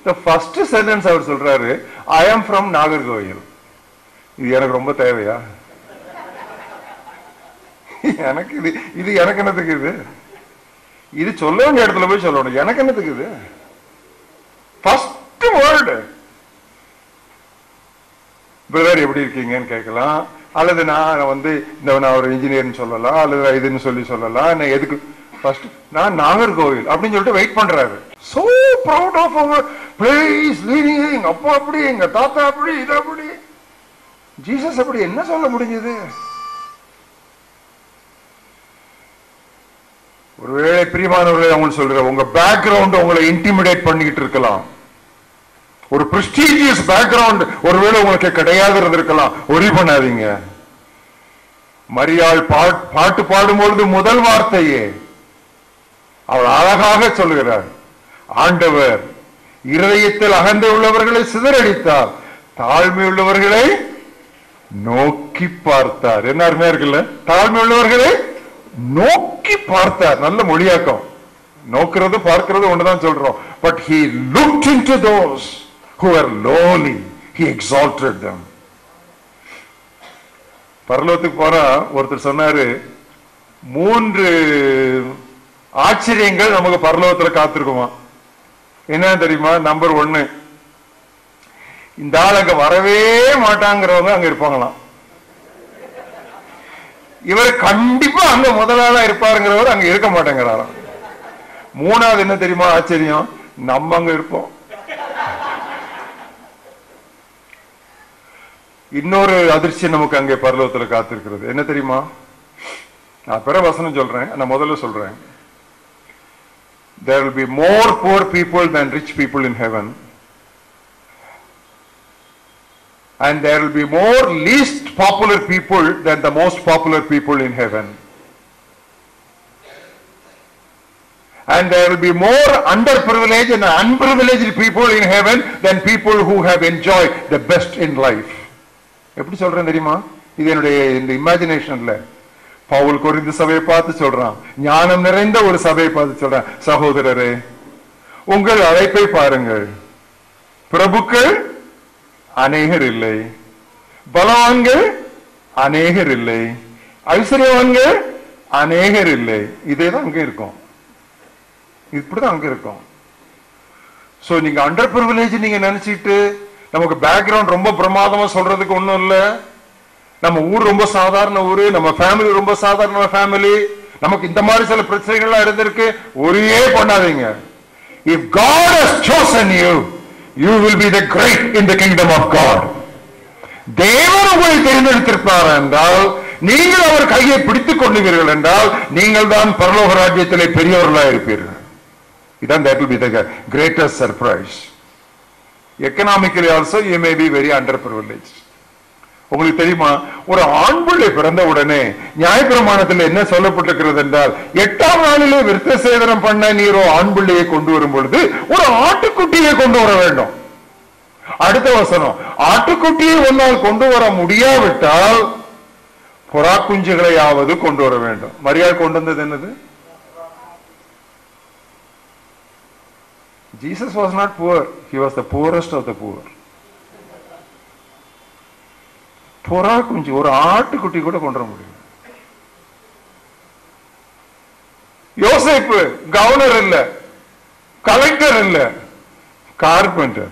த first சென்டென்ஸ் அவர் சொல்கிறாரு ஐ ஆம் ஃப்ரம் நாகர்கோவில் இது எனக்கு ரொம்ப தேவையா? <laughs> எனக்கு இது இது எனக்கு என்னத்துக்கு இது? இது சொல்ல வேண்டிய இடத்துல போய் சொல்லணும். எனக்கு என்னத்துக்கு இது? ஃபர்ஸ்ட் பிரதர் எப்படி இருக்கீங்கன்னு கேட்கலாம். அல்லது நான் வந்து இந்த நான் ஒரு இன்ஜினியர்னு சொல்லலாம் அல்லது இதுன்னு சொல்லி சொல்லலாம். நான் எதுக்கு? ஃபர்ஸ்ட் நான் நாகர்கோவில் அப்படின்னு சொல்லிட்டு வெயிட் பண்றாரு. So proud of our place leading எங்க அப்பா அப்படி எங்க தாத்தா அப்படி இது அப்படி. ஜீசஸ் அப்படி என்ன சொல்ல முடிஞ்சது? ஒருவேளை பிரியமானவர்களை அவங்க சொல்ற உங்க பேக்ரவுண்ட் உங்களை இன்டிமிடேட் பண்ணிக்கிட்டு இருக்கலாம். ஒரு பிரஸ்டீஜியஸ் பேக்ரவுண்ட் ஒருவேளை உங்களுக்கு கிடையாது இருந்திருக்கலாம் ஒரி பண்ணாதீங்க. மரியாள் பாட்- பாட்டு பாடும்பொழுது முதல் வார்த்தையே அவள் அழகாக சொல்லுகிறார். ஆண்டவர் இருதயத்தில் அகந்தை உள்ளவர்களை சிதறடித்தார். தாழ்மை உள்ளவர்களை நோக்கி பார்த்தார். என்ன அருமையா இருக்குல்ல? தாழ்மை உள்ளவர்களை நோக்கி பார்த்தார். நல்ல மொழியாக்கம். நோக்கிறது பார்க்கிறது ஒண்ணுதான் சொல்றோம். But he looked into those who were lowly he exalted them. பரலோகத்துக்கு போனா ஒருத்தர் சொன்னாரு மூன்று ஆச்சரியங்கள் நமக்கு பரலோகத்துல காத்திருக்குமா? என்ன தெரியுமா? நம்பர் ஒன்னு இந்த ஆள் அங்க வரவே மாட்டாங்கிறவங்க அங்க இருப்பாங்களாம். இவர் கண்டிப்பா அங்க முதலாளா இருப்பாருங்கிறவர் அங்க இருக்க மாட்டேங்கிறாராம். மூணாவது என்ன தெரியுமா ஆச்சரியம்? நம்ம அங்க இருப்போம். இன்னொரு அதிர்ச்சி நமக்கு அங்கே பரலோகத்தில் காத்திருக்கிறது. என்ன தெரியுமா? நான் பிற வசனம் சொல்றேன். நான் முதல்ல சொல்றேன். There will be more poor people than rich people in heaven. And there will be more least popular people than the most popular people in heaven and there will be more underprivileged and unprivileged people in heaven than people who have enjoyed the best in life எப்படி சொல்றேன் தெரியுமா இது என்னுடைய இந்த இமேஜினேஷன்ல பவுல் குறிந்து சபையை பார்த்து சொல்றான் ஞானம் நிறைந்த ஒரு சபையை பார்த்து சொல்றான் சகோதரரே உங்கள் அழைப்பை பாருங்கள் பிரபுக்கள் அநேகர் இல்லை. பலவான்கள் அநேகர் இல்லை. ஐஸ்வர்யவான்கள் அநேகர் இல்லை. இதே தான் அங்க இருக்கும். இப்படிதான் அங்க இருக்கும். சோ நீங்க அண்டர் பிரிவிலேஜ் நீங்க நினைச்சிட்டு நமக்கு பேக்ரவுண்ட் ரொம்ப பிரமாதமா சொல்றதுக்கு ஒண்ணும் இல்லை. நம்ம ஊர் ரொம்ப சாதாரண ஊரு நம்ம ஃபேமிலி ரொம்ப சாதாரண ஃபேமிலி நமக்கு இந்த மாதிரி சில பிரச்சனைகள்லாம் இருந்திருக்கு. ஒரே பண்ணாதீங்க. If God has chosen you you will be the great in the kingdom of God தேவன் உங்களை தேர்ந்தெடுத்திருப்பார் என்றால் நீங்கள் அவர் கையை பிடித்துக் கொள்ளுவீர்கள் என்றால் நீங்கள் தான் பரலோக ராஜ்யத்திலே பெரியவர்களாக இருப்பீர்கள் இதான் that will be the greatest surprise economically also you may be very under privilege உங்களுக்கு தெரியுமா? ஒரு ஆண் பிள்ளை பிறந்த உடனே நியாயப்பிரமாணத்தில் என்ன சொல்லப்பட்டிருக்கிறது என்றால் எட்டாம் நாளிலே விருத்த சேதனம் பண்ண நீரோ ஆண் பிள்ளையை கொண்டு வரும் பொழுது ஒரு ஆட்டுக்குட்டியை கொண்டு வர வேண்டும். அடுத்த வசனம் ஆட்டுக்குட்டியை ஒன்னால் கொண்டு வர முடியாவிட்டால் புறா குஞ்சுகளையாவது கொண்டு வர வேண்டும். மரியாதை கொண்டு வந்தது என்னது? Jesus was not poor he was the poorest of the poor புறா குஞ்சு ஒரு ஆட்டுக்குட்டி கூட கொண்டு வர முடியும். யோசிப்பு கவர்னர் இல்ல கலெக்டர் இல்ல கார்பெண்டர்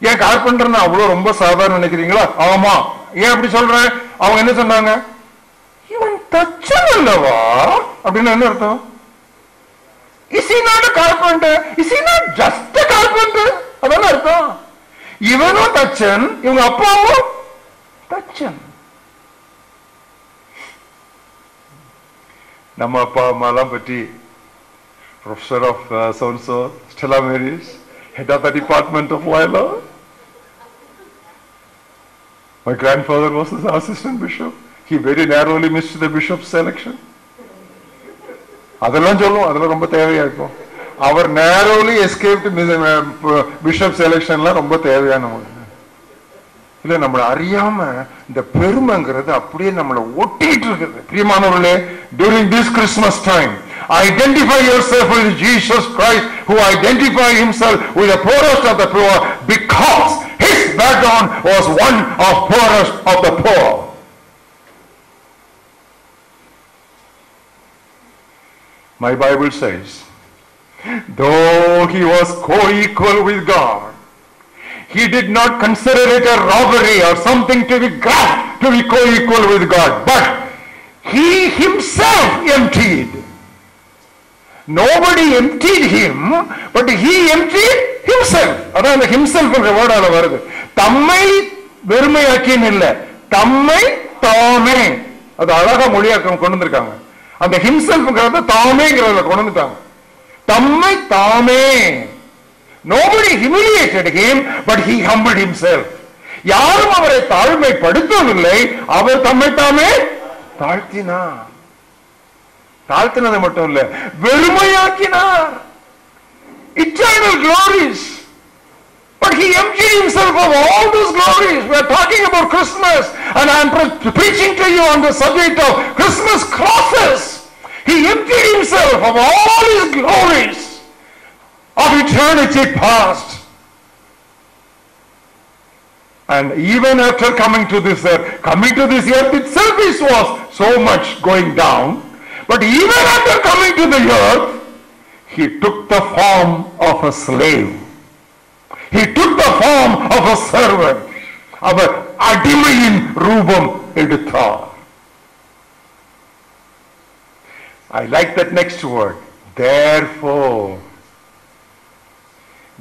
ஏன் கார்பெண்டர் அவ்வளவு ரொம்ப சாதாரண நினைக்கிறீங்களா? ஆமா. ஏன் அப்படி சொல்றேன் அவங்க என்ன சொன்னாங்க? இவன் தச்சன் அல்லவா? அப்படின்னு என்ன அர்த்தம்? இசை he not a carpenter? Is he not அதான அர்த்தம். இவனும் தச்சன் இவங்க அப்பாவும் தச்சன் நம்ம அப்பா அம்மாலாம் பற்றி professor of சோன்சோ Stella Maris head of the department of Loyola My grandfather was his assistant bishop. He very narrowly missed the bishop's selection. அதெல்லாம் சொல்லுவோம் அதெல்லாம் ரொம்ப தேவையா இருக்கும் அவர் நேரோலி எஸ்கேப்ட் பிஷப் செலெக்ஷன்லாம் ரொம்ப தேவையானவங்க இல்ல நம்மள அறியாம இந்த பெருமைங்கிறது அப்படியே நம்மளை ஒட்டிட்டு இருக்குது பிரியமானவர்களே during this Christmas time identify yourself with Jesus Christ who identified himself with the poorest of the poor because his background was one of poorest of the poor My Bible says, though he was co-equal with God, he did not consider it a robbery or something to be grabbed to be co-equal with God, but he himself emptied. Nobody emptied him, but he emptied himself. அதான் அந்த himself என்ற வேர்டால வருது தம்மை வெறுமையாக்கின்னு இல்ல தம்மை தாமே அது அழகா மொழியாக்கம் கொண்டு வந்திருக்காங்க அந்த ஹிம்செல்ஃப்ங்கிறத தாமேங்கிறதுல கொண்டு வந்துட்டாங்க தம்மை தாமே nobody humiliated him but he humbled himself யாரும் அவரை தாழ்மைப்படுத்தவில்லை அவர் தம்மை தாமே தாழ்த்தினார் தாழ்த்தினது மட்டும் இல்ல வெறுமையாக்கினார் eternal glories But he emptied himself of all those glories. We are talking about Christmas, and I am pre- preaching to you on the subject of Christmas crosses. He emptied himself of all his glories of eternity past. And even after coming to this earth, coming to this earth itself is was so much going down. But even after coming to the earth, he took the form of a slave. He took the form of a servant, of an Adimayin Rubam Editha. I like that next word. Therefore.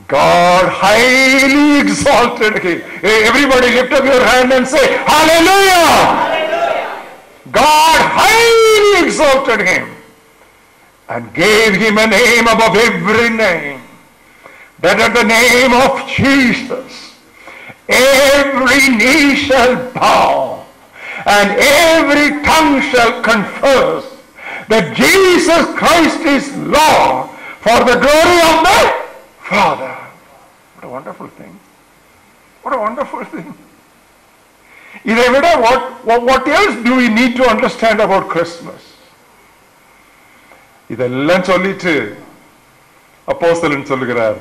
God highly exalted him. Eh, everybody lift up your hand and say, Hallelujah! God highly exalted him and gave him a name above every name. That at the name of Jesus, every knee shall bow and every tongue shall confess that Jesus Christ is Lord for the glory of the Father. What a wonderful thing. What a wonderful thing. இதை விட what, what, what else do we need to understand about Christmas? இதெல்லாம் சொல்லிட்டு அப்போஸ்தலன் சொல்லுகிறார்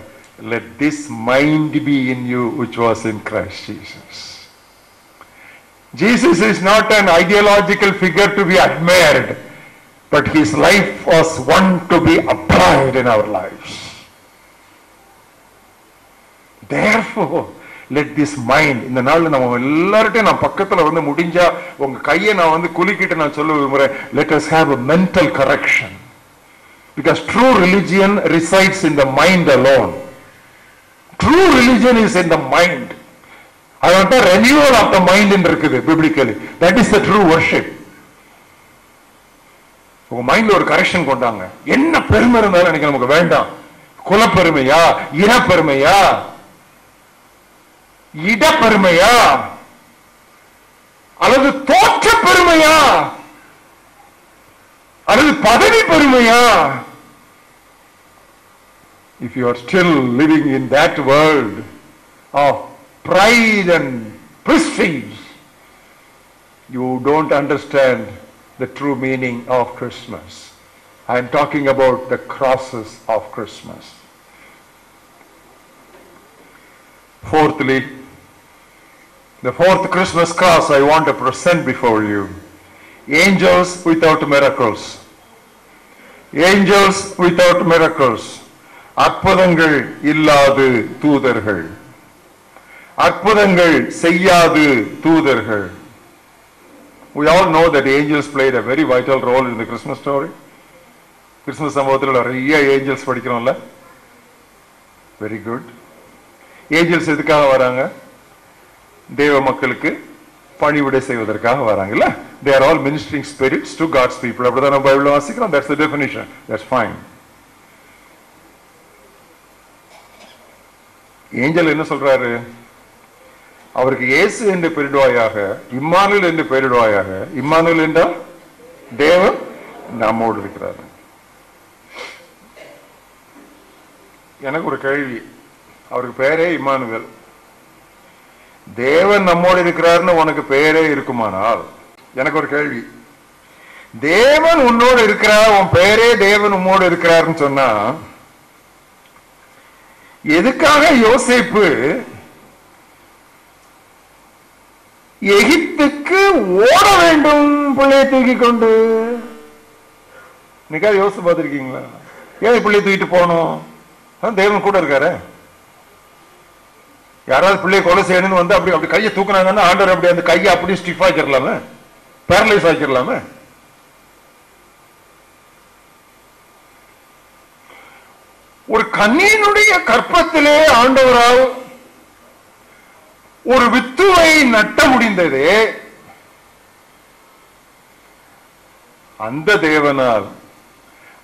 let this mind be in you which was in Christ Jesus. Jesus is not an ideological figure to be admired, But his life was one to be applied in our lives. Therefore, let this mind இந்த நாள்ல நம்ம எல்லார்ட்டையும் நான் பக்கத்துல வந்து முடிஞ்சா உங்க கையை நான் வந்து குலுக்கிட்டு நான் சொல்ல விரும்புறேன் let us have a mental correction because true religion resides in the mind alone true religion is in the mind அதனால renewal of the mind ன்னு இருக்குது biblically that is the true worship உங்க மைண்ட்ல ஒரு கரெக்ஷன் கொண்டாங்க. என்ன பெருமை இருந்தாலும் எனக்கு நமக்கு வேண்டாம். குலப்பெருமையா? இனப்பெருமையா? இடப்பெருமையா? அல்லது தோற்ற பெருமையா அல்லது பதவி பெருமையா if you are still living in that world of pride and prestige you don't understand the true meaning of Christmas. I am talking about the crosses of Christmas. Fourthly, the fourth Christmas cross I want to present before you. Angels without miracles. Angels without miracles. அற்புதங்கள் இல்லாது தூதர்கள் அற்புதங்கள் செய்யாது தூதர்கள் We all know that angels played a very vital role in the Christmas story. Christmas சம்பவத்தில் நிறைய angels படிக்கிறோம்ல. Very good angels எதுக்காக வராங்க? தேவ மக்களுக்கு பணிவிடை செய்வதற்காக வராங்கல்ல they are all ministering spirits to God's people அப்படிதான் நம்ம பைபிள் வாசிக்கிறோம். That's the definition that's fine angel என்ன சொல்றாரு? அவருக்கு இயேசு என்று பெயரிடுவாயாக இம்மானுல் என்று பெயரிடுவாயாக இம்மானுல் என்றால் தேவன் நம்மோடு இருக்கிறார். எனக்கு ஒரு கேள்வி. அவருக்கு பெயரே இம்மானுவேல். தேவன் நம்மோடு இருக்கிறார்னு உனக்கு பெயரே இருக்குமானால்? எனக்கு ஒரு கேள்வி. தேவன் உன்னோடு இருக்கிறார்? உன் பெயரே தேவன் உன்னோடு இருக்கிறார்னு சொன்னா எதுக்காக யோசிப்பு எகிப்துக்கு ஓட வேண்டும் பிள்ளையை தூக்கி கொண்டு நிக்கா யோசிச்சு பார்த்திருக்கீங்களா? ஏன் பிள்ளையை தூக்கிட்டு போகணும்? தெய்வம் தேவன் கூட இருக்காரு. யாராவது பிள்ளையை கொலை செய்யணும்னு வந்து அப்படி அப்படி கையை தூக்குனாங்கன்னா ஆண்டவர் அப்படி அந்த கையை அப்படியே ஸ்டிஃப் ஆக்கிடலாமே? பேரலைஸ் ஆக்கிடலாமே? ஒரு கண்ணியினுடைய கற்பத்திலே ஆண்டவரால் ஒரு வித்துவை நட்ட முடிந்தது. அந்த தேவனால்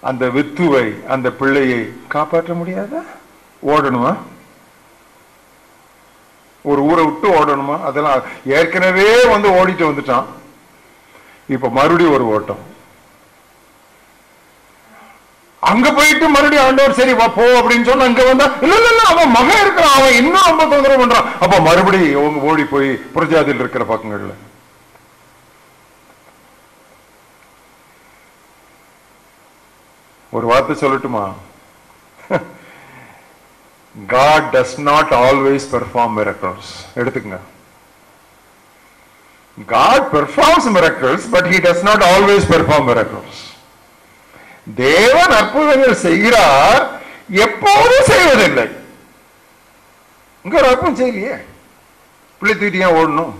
அந்த வித்துவை அந்த பிள்ளையை காப்பாற்ற முடியாதா? ஓடணுமா? ஒரு ஊரை விட்டு ஓடணுமா? அதெல்லாம் ஏற்கனவே வந்து ஓடிட்டு வந்துட்டான். இப்ப மறுபடியும் ஒரு ஓட்டம். அங்க போயிட்டு மறுபடியும் ஆண்டவர் சரி வா போ அப்படின்னு சொன்னா அங்க வந்தா இல்ல இல்ல இல்ல அவன் மகன் இருக்கிறான் அவன் இன்னும் ரொம்ப தொந்தரவு பண்றான் அப்ப மறுபடியும் அவங்க ஓடி போய் புரஜாதியில் இருக்கிற பக்கங்கள்ல ஒரு வார்த்தை சொல்லட்டுமா <laughs> God does not always perform miracles. எடுத்துக்கங்க God performs miracles, but he does not always perform miracles. தேவன் அற்புதங்கள் செய்கிறார் எப்போதும் செய்வதில்லை. இங்க ஒரு செய்யலையே? பிள்ளை தூக்கிட்டு ஏன் ஓடணும்?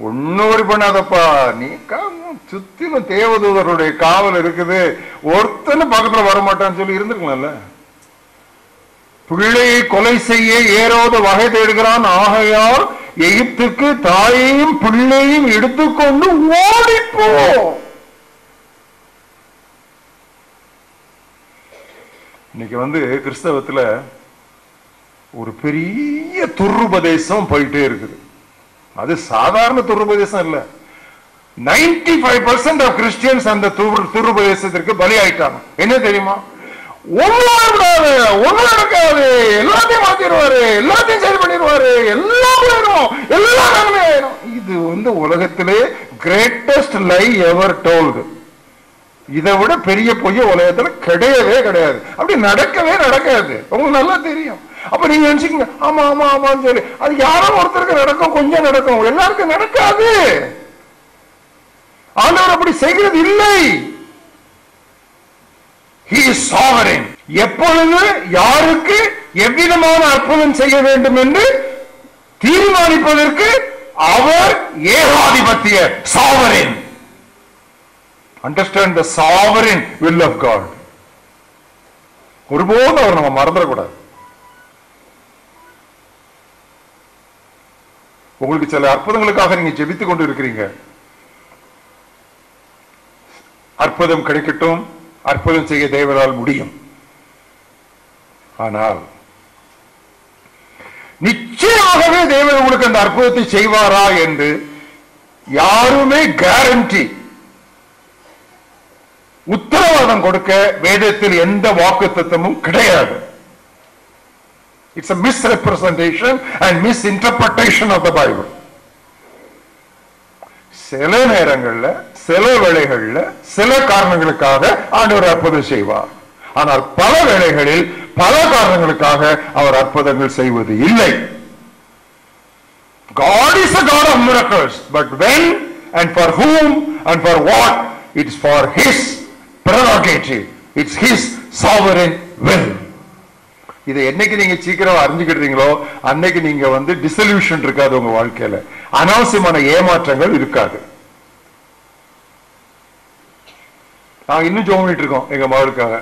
ஒன்னும் ஒரு பண்ணாதப்பா. நீ கா- சுத்திலும் தேவதூதருடைய காவல் இருக்குது. ஒருத்தனும் பக்கத்துல வரமாட்டான்னு சொல்லி இருந்திருக்கலாம்ல. பிள்ளையை கொலை செய்ய ஏறாவது வகை தேடுகிறான். ஆகையால் எகிப்துக்கு தாயையும் பிள்ளையும் எடுத்துக்கொண்டு ஓடிப்போ. இன்னைக்கு வந்து கிறிஸ்தவத்தில் ஒரு பெரிய துருபதேசம் போயிட்டே இருக்குது. அது சாதாரண துருபதேசம் இல்லை. Ninety five percent of Christians அந்த துரு- துருபதேசத்திற்கு பலி ஆயிட்டாங்க என்ன தெரியுமா? ஒன்றும் விடாது ஒன்றும் நடக்காது. எல்லாத்தையும் மாத்திடுவாரு எல்லாத்தையும் சரி பண்ணிடுவாரு எல்லாம் போயிடும் எல்லாம் நன்மையாயிரும் இது வந்து உலகத்திலே கிரேட்டஸ்ட் லை எவர் டோல்டு இதை விட பெரிய பொய்ய உலகத்துல கிடையவே கிடையாது. அப்படி நடக்கவே நடக்காது. உங்களுக்கு நல்லா தெரியும். அப்ப நீங்க நினைச்சுக்கீங்க ஆமா ஆமா ஆமான்னு சொல்லி. அது யாரோ ஒருத்தருக்கு நடக்கும் கொஞ்சம் நடக்கும். எல்லாருக்கும் நடக்காது. ஆண்டவர் அப்படி செய்கிறது இல்லை. எப்பொழுது யாருக்கு எவ்விதமான அற்புதம் செய்ய வேண்டும் என்று தீர்மானிப்பதற்கு அவர் ஏகாதிபத்திய sovereign understand the sovereign will of God ஒருபோதும் அவர் நம்ம மறந்துடக்கூடாது. உங்களுக்கு சில அற்புதங்களுக்காக நீங்க ஜெபித்துக் கொண்டு இருக்கிறீங்க. அற்புதம் கிடைக்கட்டும் அற்புதம் செய்ய தேவனால் முடியும். ஆனால் நிச்சயமாகவே தேவன் உங்களுக்கு அந்த அற்புதத்தை செய்வாரா என்று யாருமே கேரண்டி உத்தரவாதம் கொடுக்க வேதத்தில் எந்த வாக்கு வாக்குத்தத்தமும் கிடையாது. It's a and misinterpretation of the Bible சில நேரங்கள்ல சில வேளைகள்ல சில காரணங்களுக்காக ஆண்டவர் அற்புதம் செய்வார். ஆனால் பல வேளைகளில் பல காரணங்களுக்காக அவர் அற்புதங்கள் செய்வது இல்லை. God is a God of miracles, but when and for whom and for what, it's for His prerogative. It's His sovereign will. இதை என்னைக்கு நீங்க சீக்கிரம் அறிஞ்சுக்கிட்டீங்களோ அன்னைக்கு நீங்க வந்து டிசல்யூஷன் இருக்காது உங்க வாழ்க்கையில. அனாவசியமான ஏமாற்றங்கள் இருக்காது. நாங்க இன்னும் ஜோம் பண்ணிட்டு இருக்கோம் எங்க மகளுக்காக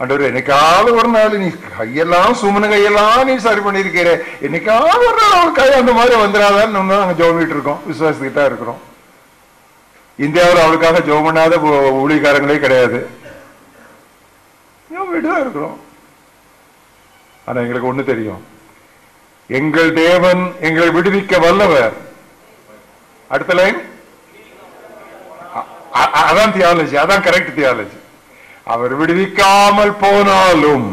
ஆண்டவர் என்னைக்காவது ஒரு நாள் நீ கையெல்லாம் சுமன கையெல்லாம் நீ சரி பண்ணியிருக்கிற. என்னைக்காவது ஒரு நாள் அவள் கை அந்த மாதிரி வந்துடாதான்னு நாங்க ஜோம் இருக்கோம் விசுவாசத்துக்கிட்டா இருக்கிறோம். இந்தியாவில் அவளுக்காக ஜோம் பண்ணாத ஊழியக்காரங்களே கிடையாது. ஜோம் தான் இருக்கிறோம். ஆனா எங்களுக்கு ஒண்ணு தெரியும். எங்கள் தேவன் எங்களை விடுவிக்க வல்லவர். அடுத்த லைன் அதான் தியாலஜி அதான் கரெக்ட் தியாலஜி அவர் விடுவிக்காமல் போனாலும்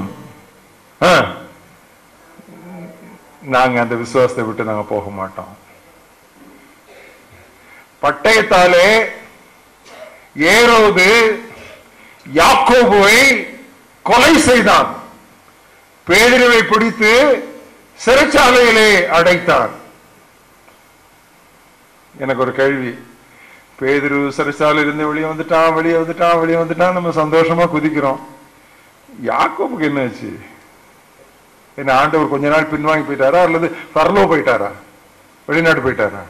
நாங்க அந்த விசுவாசத்தை விட்டு நாங்க போக மாட்டோம். பட்டயத்தாலே ஏரோது யாக்கோபுவை கொலை செய்தான். பேதிருவை பிடித்து சிறைச்சாலையிலே அடைத்தான். எனக்கு ஒரு கேள்வி. பேதிரு சிறைச்சாலை இருந்து வெளியே வந்துட்டான் வெளியே வந்துட்டான் வெளியே வந்துட்டான் நம்ம சந்தோஷமா குதிக்கிறோம். யாக்கோபுக்கு என்னாச்சு என்ன ஆண்டவர் கொஞ்ச நாள் பின்வாங்கி போயிட்டாரா அல்லது பரலோ போயிட்டாரா? வெளிநாட்டு போயிட்டாரா?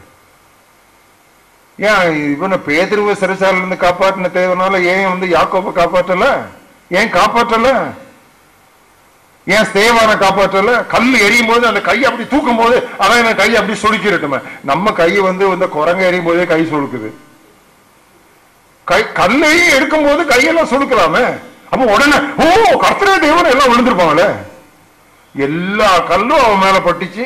ஏன் இவனை பேதிருவ சிறைச்சாலையில இருந்து காப்பாற்றின தேவனால ஏன் வந்து யாக்கோப்பை காப்பாற்றல? ஏன் காப்பாற்றல? ஏன் சேவான காப்பாற்றல? கல் எரியும் போது அந்த கை அப்படி தூக்கும் போது அதான் என் கையை அப்படி சுளுக்கிடட்டுமே நம்ம கையை வந்து இந்த குரங்க எரியும் போதே கை சுடுக்குது. கை கல்லையும் எடுக்கும் போது கையெல்லாம் சுடுக்கலாமே. அப்ப உடனே ஓ கர்த்தரே தேவன் எல்லாம் விழுந்திருப்பாங்களே. எல்லா கல்லும் அவன் மேல பட்டுச்சு.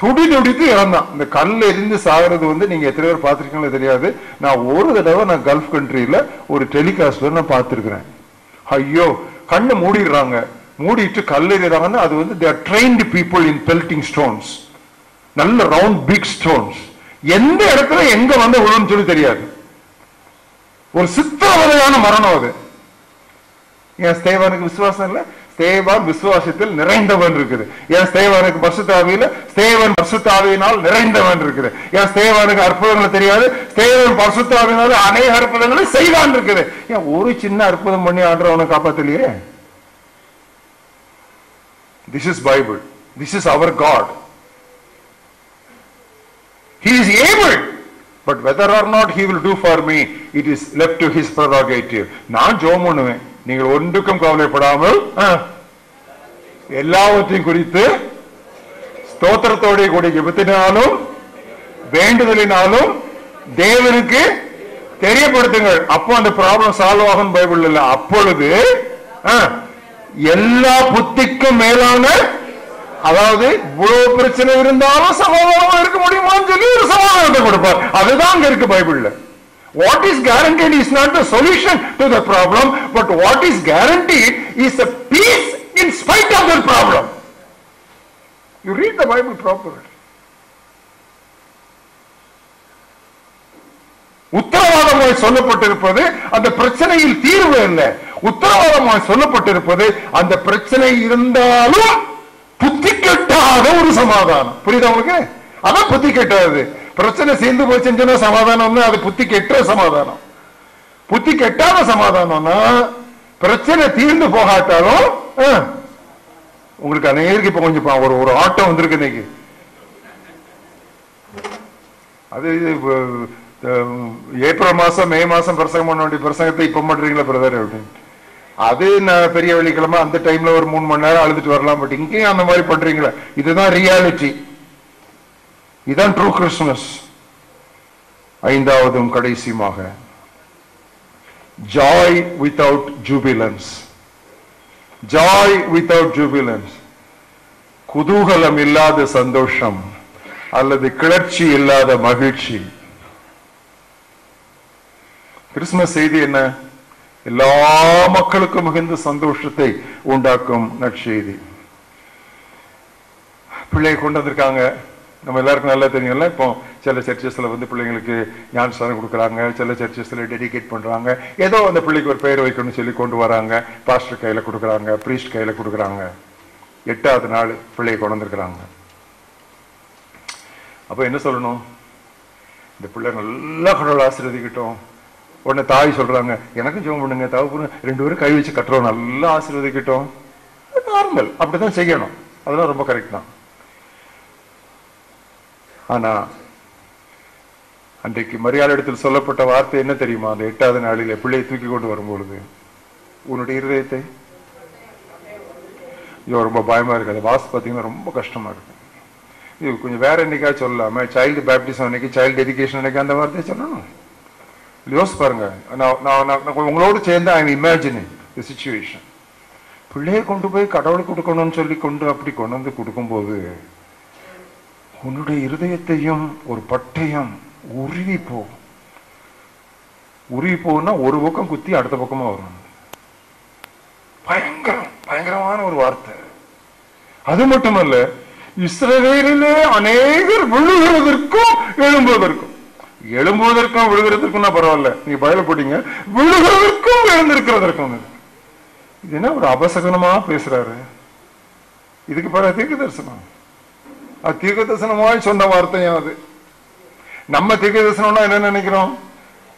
துடி துடித்து இறந்தான். இந்த கல் எரிந்து சாகிறது வந்து நீங்க எத்தனை பேர் பார்த்திருக்கீங்களோ தெரியாது. நான் ஒரு தடவை நான் கல்ஃப் கண்ட்ரியில ஒரு டெலிகாஸ்ட்ல நான் பார்த்துருக்கிறேன். ஐயோ கண்ணை மூடிடுறாங்க. மூடிட்டு கல் எறிகிறாங்கன்னா அது வந்து they're trained people in pelting stones நல்ல ரவுண்ட் பிக் ஸ்டோன்ஸ் எந்த இடத்துல எங்க வந்து விழுன்னு சொல்லி தெரியாது. ஒரு சித்திரவதையான மரணம் அது. ஏன் ஸ்தேவானுக்கு விசுவாசம் இல்ல? ஸ்தேவான் விசுவாசத்தில் நிறைந்தவன் இருக்குது. என் சேவனுக்கு பசுத்தாவியில சேவன் பசுத்தாவியினால் நிறைந்தவன் இருக்குது. ஏன் சேவனுக்கு அற்புதங்கள் தெரியாது. சேவன் பசுத்தாவினால அநேக அற்புதங்களை செய்வான் இருக்குது. ஏன் ஒரு சின்ன அற்புதம் பண்ணி ஆண்டு அவனை காப்பாத்தலையே? This is Bible this is our God he is able but whether or not he will do for me it is left to his prerogative. நான் ஜோம் பண்ணுவேன். நீங்கள் ஒன்றுக்கும் கவலைப்படாமல் எல்லாவற்றையும் குறித்து ஸ்தோத்திரத்தோடைய கூடிய விபத்தினாலும் வேண்டுதலினாலும் தேவனுக்கு தெரியப்படுத்துங்கள். அப்போ அந்த ப்ராப்ளம் சால்வ் ஆகும் பைபிள் இல்ல. அப்பொழுது எல்லா புத்திக்கும் மேலான அதாவது இவ்வளவு பிரச்சனை இருந்தாலும் சமாதானமா இருக்க முடியுமான்னு சொல்லி ஒரு சமாதானத்தை கொடுப்பார். அதுதான் அங்க இருக்கு பைபிள்ல. What is guaranteed is not the solution to the problem but what is guaranteed is a peace in spite of the problem you read the bible properly உத்தரவாதமாய் சொல்லப்பட்டிருப்பது அந்த பிரச்சனையில் தீர்வு என்ன உத்தரவாதமாய் சொல்லப்பட்டிருப்பது அந்த பிரச்சனை இருந்தாலும் புத்தி கெட்டாத ஒரு சமாதானம் புரியுதா உங்களுக்கு அதான் புத்தி கெட்டாது பிரச்சனை சேர்ந்து போச்சுன்னு சமாதானம்னா சமாதானம்னு அது புத்தி கெட்ட சமாதானம். புத்தி கெட்டாத சமாதானம்னா பிரச்சனை தீர்ந்து போகாட்டாலும் உங்களுக்கு அநேருக்கு இப்ப கொஞ்சம் ஒரு ஒரு ஆட்டம் வந்திருக்கு இன்னைக்கு. அது இது, ஏப்ரல் மாசம் மே மாசம் பிரசங்கம் பண்ண வேண்டிய பிரசங்கத்தை இப்ப பண்றீங்களா பிரதர்? அப்படின்னு அது நான் பெரிய வெள்ளிக்கிழமை அந்த டைம்ல ஒரு மூணு மணி நேரம் அழுதுட்டு வரலாம் பட் இங்கேயும் அந்த மாதிரி பண்றீங்களா. இதுதான் ரியாலிட்டி இதுதான் ட்ரூ கிறிஸ்துமஸ் ஐந்தாவதும் கடைசியுமாக. Joy without jubilance joy without jubilance குதூகலம் இல்லாத சந்தோஷம் அல்லது கிளர்ச்சி இல்லாத மகிழ்ச்சி. கிறிஸ்துமஸ் செய்தி என்ன? எல்லா மக்களுக்கும் மிகுந்த சந்தோஷத்தை உண்டாக்கும் நற்செய்தி. பிள்ளையை கொண்டு வந்திருக்காங்க. நம்ம எல்லாருக்கும் நல்லா தெரியும்ல. இப்போ சில சர்ச்சஸில் வந்து பிள்ளைங்களுக்கு ஞானஸ்தானம் கொடுக்குறாங்க. சில சர்ச்சஸில் டெடிகேட் பண்ணுறாங்க ஏதோ அந்த பிள்ளைக்கு ஒரு பெயர் வைக்கணும்னு சொல்லி கொண்டு வராங்க. பாஸ்டர் கையில் கொடுக்குறாங்க. ப்ரீஸ்ட் கையில் கொடுக்குறாங்க. எட்டாவது நாள் பிள்ளையை கொண்டிருக்கிறாங்க அப்போ என்ன சொல்லணும்? இந்த பிள்ளை நல்லா கடவுள் ஆசீர்வதிக்கிட்டோம். உடனே தாய் சொல்கிறாங்க எனக்கும் ஜோம் பண்ணுங்க தகப்பன ரெண்டு பேரும் கை வச்சு கட்டுறோம். நல்லா ஆசீர்வதிக்கிட்டோம். நார்மல் அப்படி தான் செய்யணும். அதெல்லாம் ரொம்ப கரெக்ட் தான். ஆனா அன்றைக்கு மரியாதையிடத்தில் சொல்லப்பட்ட வார்த்தை என்ன தெரியுமா? அந்த எட்டாவது நாளில் பிள்ளையை தூக்கி கொண்டு வரும்பொழுது உன்னுடைய இருதயத்தை? ஐயோ ரொம்ப பயமா இருக்கு. அது வாசு பார்த்தீங்கன்னா ரொம்ப கஷ்டமா இருக்கு. இது கொஞ்சம் வேற என்னைக்கா சொல்லலாமே? சைல்டு பேப்டிசம் அன்னைக்கு சைல்டு எஜுகேஷன் அன்னைக்கு அந்த வார்த்தையை சொல்லணும். யோசிச்சு பாருங்க. நான் நான் நான் நான் உங்களோடு சேர்ந்து ஐ இமேஜினிங் தி சுச்சுவேஷன் பிள்ளையை கொண்டு போய் கடவுளுக்கு கொடுக்கணும்னு சொல்லி கொண்டு அப்படி கொண்டு வந்து கொடுக்கும்போது உன்னுடைய இருதயத்தையும் ஒரு பட்டயம் உருவி போகும் உருவி போகும்னா ஒரு பக்கம் குத்தி அடுத்த பக்கமா வரும் பயங்கரம் பயங்கரமான ஒரு வார்த்தை. அது மட்டுமல்ல இஸ்ரவேலிலே அநேகர் விழுகிறதற்கும் எழும்புவதற்கும். எழும்புவதற்கும் விழுகிறதற்கும்னா பரவாயில்ல நீங்க பயப்பட்டீங்க விழுகிறதற்கும் எழுந்திருக்கிறதற்கும் இது என்ன ஒரு அபசகனமா பேசுறாரு? இதுக்கு பிறகு தீர்க்க தரிசனம். அது தீர்க்க தரிசனமாய் சொன்ன வார்த்தையும் அது? நம்ம தீர்க்க தரிசனம்னா என்ன நினைக்கிறோம்?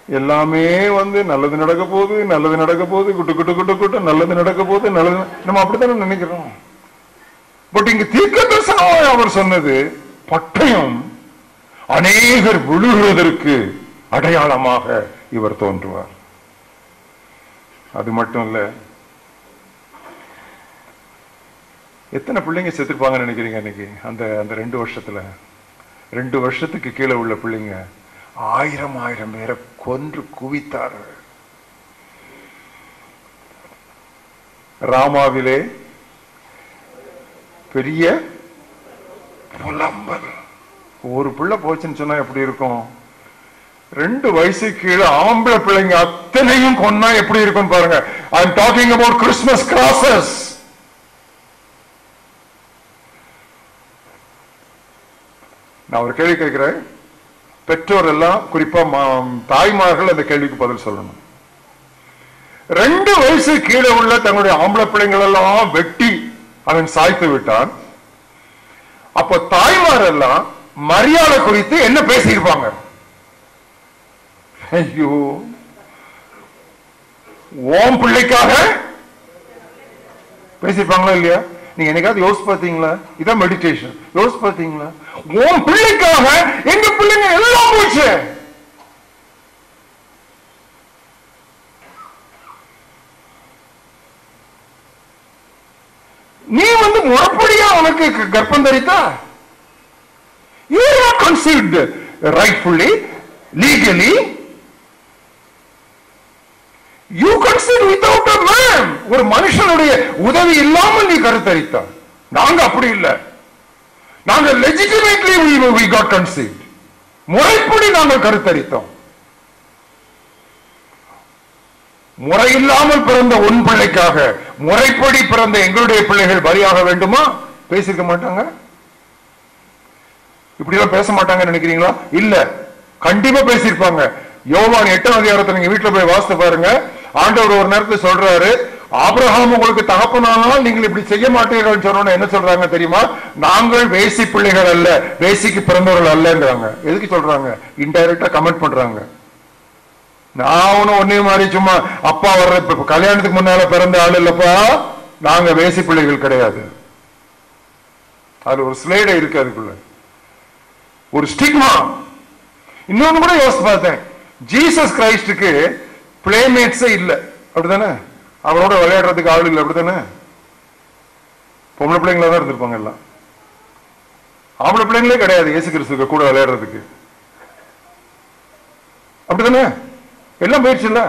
எல்லாமே வந்து நல்லது நடக்க போகுது நல்லது நடக்க போகுது குட்டு குட்டு குட்டு குட்டு நல்லது நடக்க போகுது நல்லது நம்ம அப்படித்தானே நினைக்கிறோம்? பட் இங்க தீர்க்க தரிசனமாய் அவர் சொன்னது பட்டயம் அநேகர் விழுகிறதற்கு அடையாளமாக இவர் தோன்றுவார். அது மட்டும் இல்லை எத்தனை பிள்ளைங்க செத்துருப்பாங்கன்னு நினைக்கிறீங்க அன்னைக்கு? அந்த அந்த ரெண்டு வருஷத்துல. ரெண்டு வருஷத்துக்கு கீழே உள்ள பிள்ளைங்க ஆயிரம் ஆயிரம் பேரை கொன்று குவித்தார்கள். ராமாவிலே பெரிய புலம்பல். ஒரு பிள்ளை போச்சுன்னு சொன்னா எப்படி இருக்கும்? ரெண்டு வயசு கீழே ஆம்பளை பிள்ளைங்க அத்தனையும் கொன்னா எப்படி இருக்கும் பாருங்க. I am talking about Christmas crosses நான் ஒரு கேள்வி கேட்கிறேன். பெற்றோர் எல்லாம் குறிப்பா தாய்மார்கள் அந்த கேள்விக்கு பதில் சொல்லணும். ரெண்டு வயசு கீழே உள்ள தங்களுடைய ஆம்பளை பிள்ளைங்கள் எல்லாம் வெட்டி அவன் சாய்த்து விட்டான். அப்ப தாய்மார் எல்லாம் மரியாதை குறித்து என்ன பேசியிருப்பாங்க? ஐயோ. ஓம் பிள்ளைக்காக பேசியிருப்பாங்களா இல்லையா? நீங்க என்னைக்காவது யோசிச்சு பார்த்தீங்களா? இதான் மெடிடேஷன் யோசிச்சு பார்த்தீங்களா? உன் பிள்ளைக்காக எங்க பிள்ளைங்க எல்லாம் போச்சு. நீ வந்து முறப்படியா உனக்கு கர்ப்பம் தரித்தா? You are conceived rightfully legally you conceive without a man ஒரு மனுஷனுடைய உதவி இல்லாமல் நீ கருத்தரித்தா நாங்க அப்படி இல்லை. நாங்க லெஜிட்டிமேட்லி வி காட் conceived. முறைப்படி நாங்கள் கருத்தரித்தோம். முறையில்லாமல் பிறந்த உன் பிள்ளைக்காக முறைப்படி பிறந்த எங்களுடைய பிள்ளைகள் பலியாக வேண்டுமா? பேசிருக்க மாட்டாங்க? இப்படி எல்லாம் பேச மாட்டாங்கன்னு நினைக்கிறீங்களா? இல்ல. கண்டிப்பா பேசியிருப்பாங்க. யோவான் எட்டாம் அதிகாரத்தை நீங்க வீட்டுல போய் வாசித்து பாருங்க. ஆண்டவர் ஒரு நேரத்தில் சொல்றாரு ஆபிரகாம் உங்களுக்கு தகப்பனானால் நீங்கள் இப்படி செய்ய மாட்டீர்கள் சொன்னோன்னு என்ன சொல்றாங்க தெரியுமா? நாங்கள் வேசி பிள்ளைகள் அல்ல வேசிக்கு பிறந்தவர்கள் அல்லங்கிறாங்க எதுக்கு சொல்றாங்க? இன்டைரக்டா கமெண்ட் பண்றாங்க. நான் ஒன்னும் ஒன்னே மாதிரி சும்மா அப்பா வர்ற கல்யாணத்துக்கு முன்னால பிறந்த ஆள் இல்லப்பா நாங்க வேசி பிள்ளைகள் கிடையாது. அது ஒரு ஸ்லைட இருக்கு அதுக்குள்ள. ஒரு ஸ்டிக்மா இன்னொன்னு கூட யோசிச்சு பார்த்தேன். ஜீசஸ் கிரைஸ்டுக்கு பிளேமேட்ஸே இல்லை. அப்படித்தானே? அவரோட விளையாடுறதுக்கு ஆள் இல்லை. அப்படித்தானே? பொம்பளை பிள்ளைங்களா தான் இருந்திருப்பாங்க எல்லாம். ஆம்பளை பிள்ளைங்களே கிடையாது இயேசு கிறிஸ்துக்கு கூட விளையாடுறதுக்கு. அப்படித்தானே? எல்லாம் போயிடுச்சு இல்லை?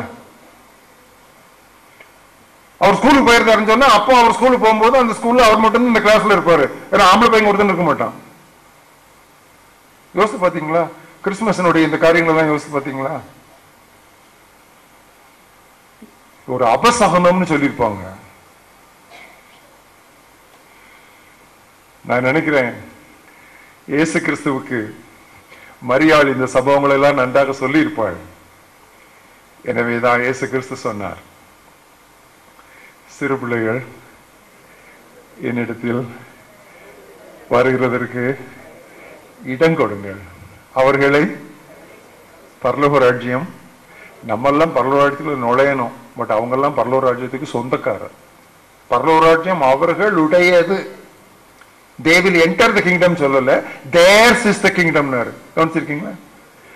அவர் ஸ்கூலுக்கு போயிருக்காருன்னு சொன்னா அப்போ அவர் ஸ்கூலுக்கு போகும்போது அந்த ஸ்கூல்ல அவர் மட்டும் இந்த கிளாஸ்ல இருப்பாரு. ஏன்னா ஆம்பளை பையன் ஒருத்தன் இருக்க மாட்டான். யோசிச்சு பாத்தீங்களா கிறிஸ்துமஸனுடைய இந்த காரியங்களை தான் யோசிச்சு பாத்தீங்களா ஒரு அபசகனம்னு சொல்லியிருப்பாங்க. நான் நினைக்கிறேன் இயேசு கிறிஸ்துவுக்கு மரியாள் இந்த சம்பவங்களை எல்லாம் நன்றாக சொல்லியிருப்பாள். எனவேதான் இயேசு கிறிஸ்து சொன்னார் சிறு பிள்ளைகள் என்னிடத்தில் வருகிறதற்கு இடம் கொடுங்கள். அவர்களை பரலோக ராஜ்யம் நம்மெல்லாம் பரலோக ராஜ்யத்தில் நுழையணும். பட் அவங்கெல்லாம் பரலோக ராஜ்யத்துக்கு சொந்தக்காரர். பரலோக ராஜ்யம் அவர்களுடையது. They will enter the kingdom சொல்லல. தேர்ஸ் இஸ் த கிங்டம் கவனிச்சிருக்கீங்களா?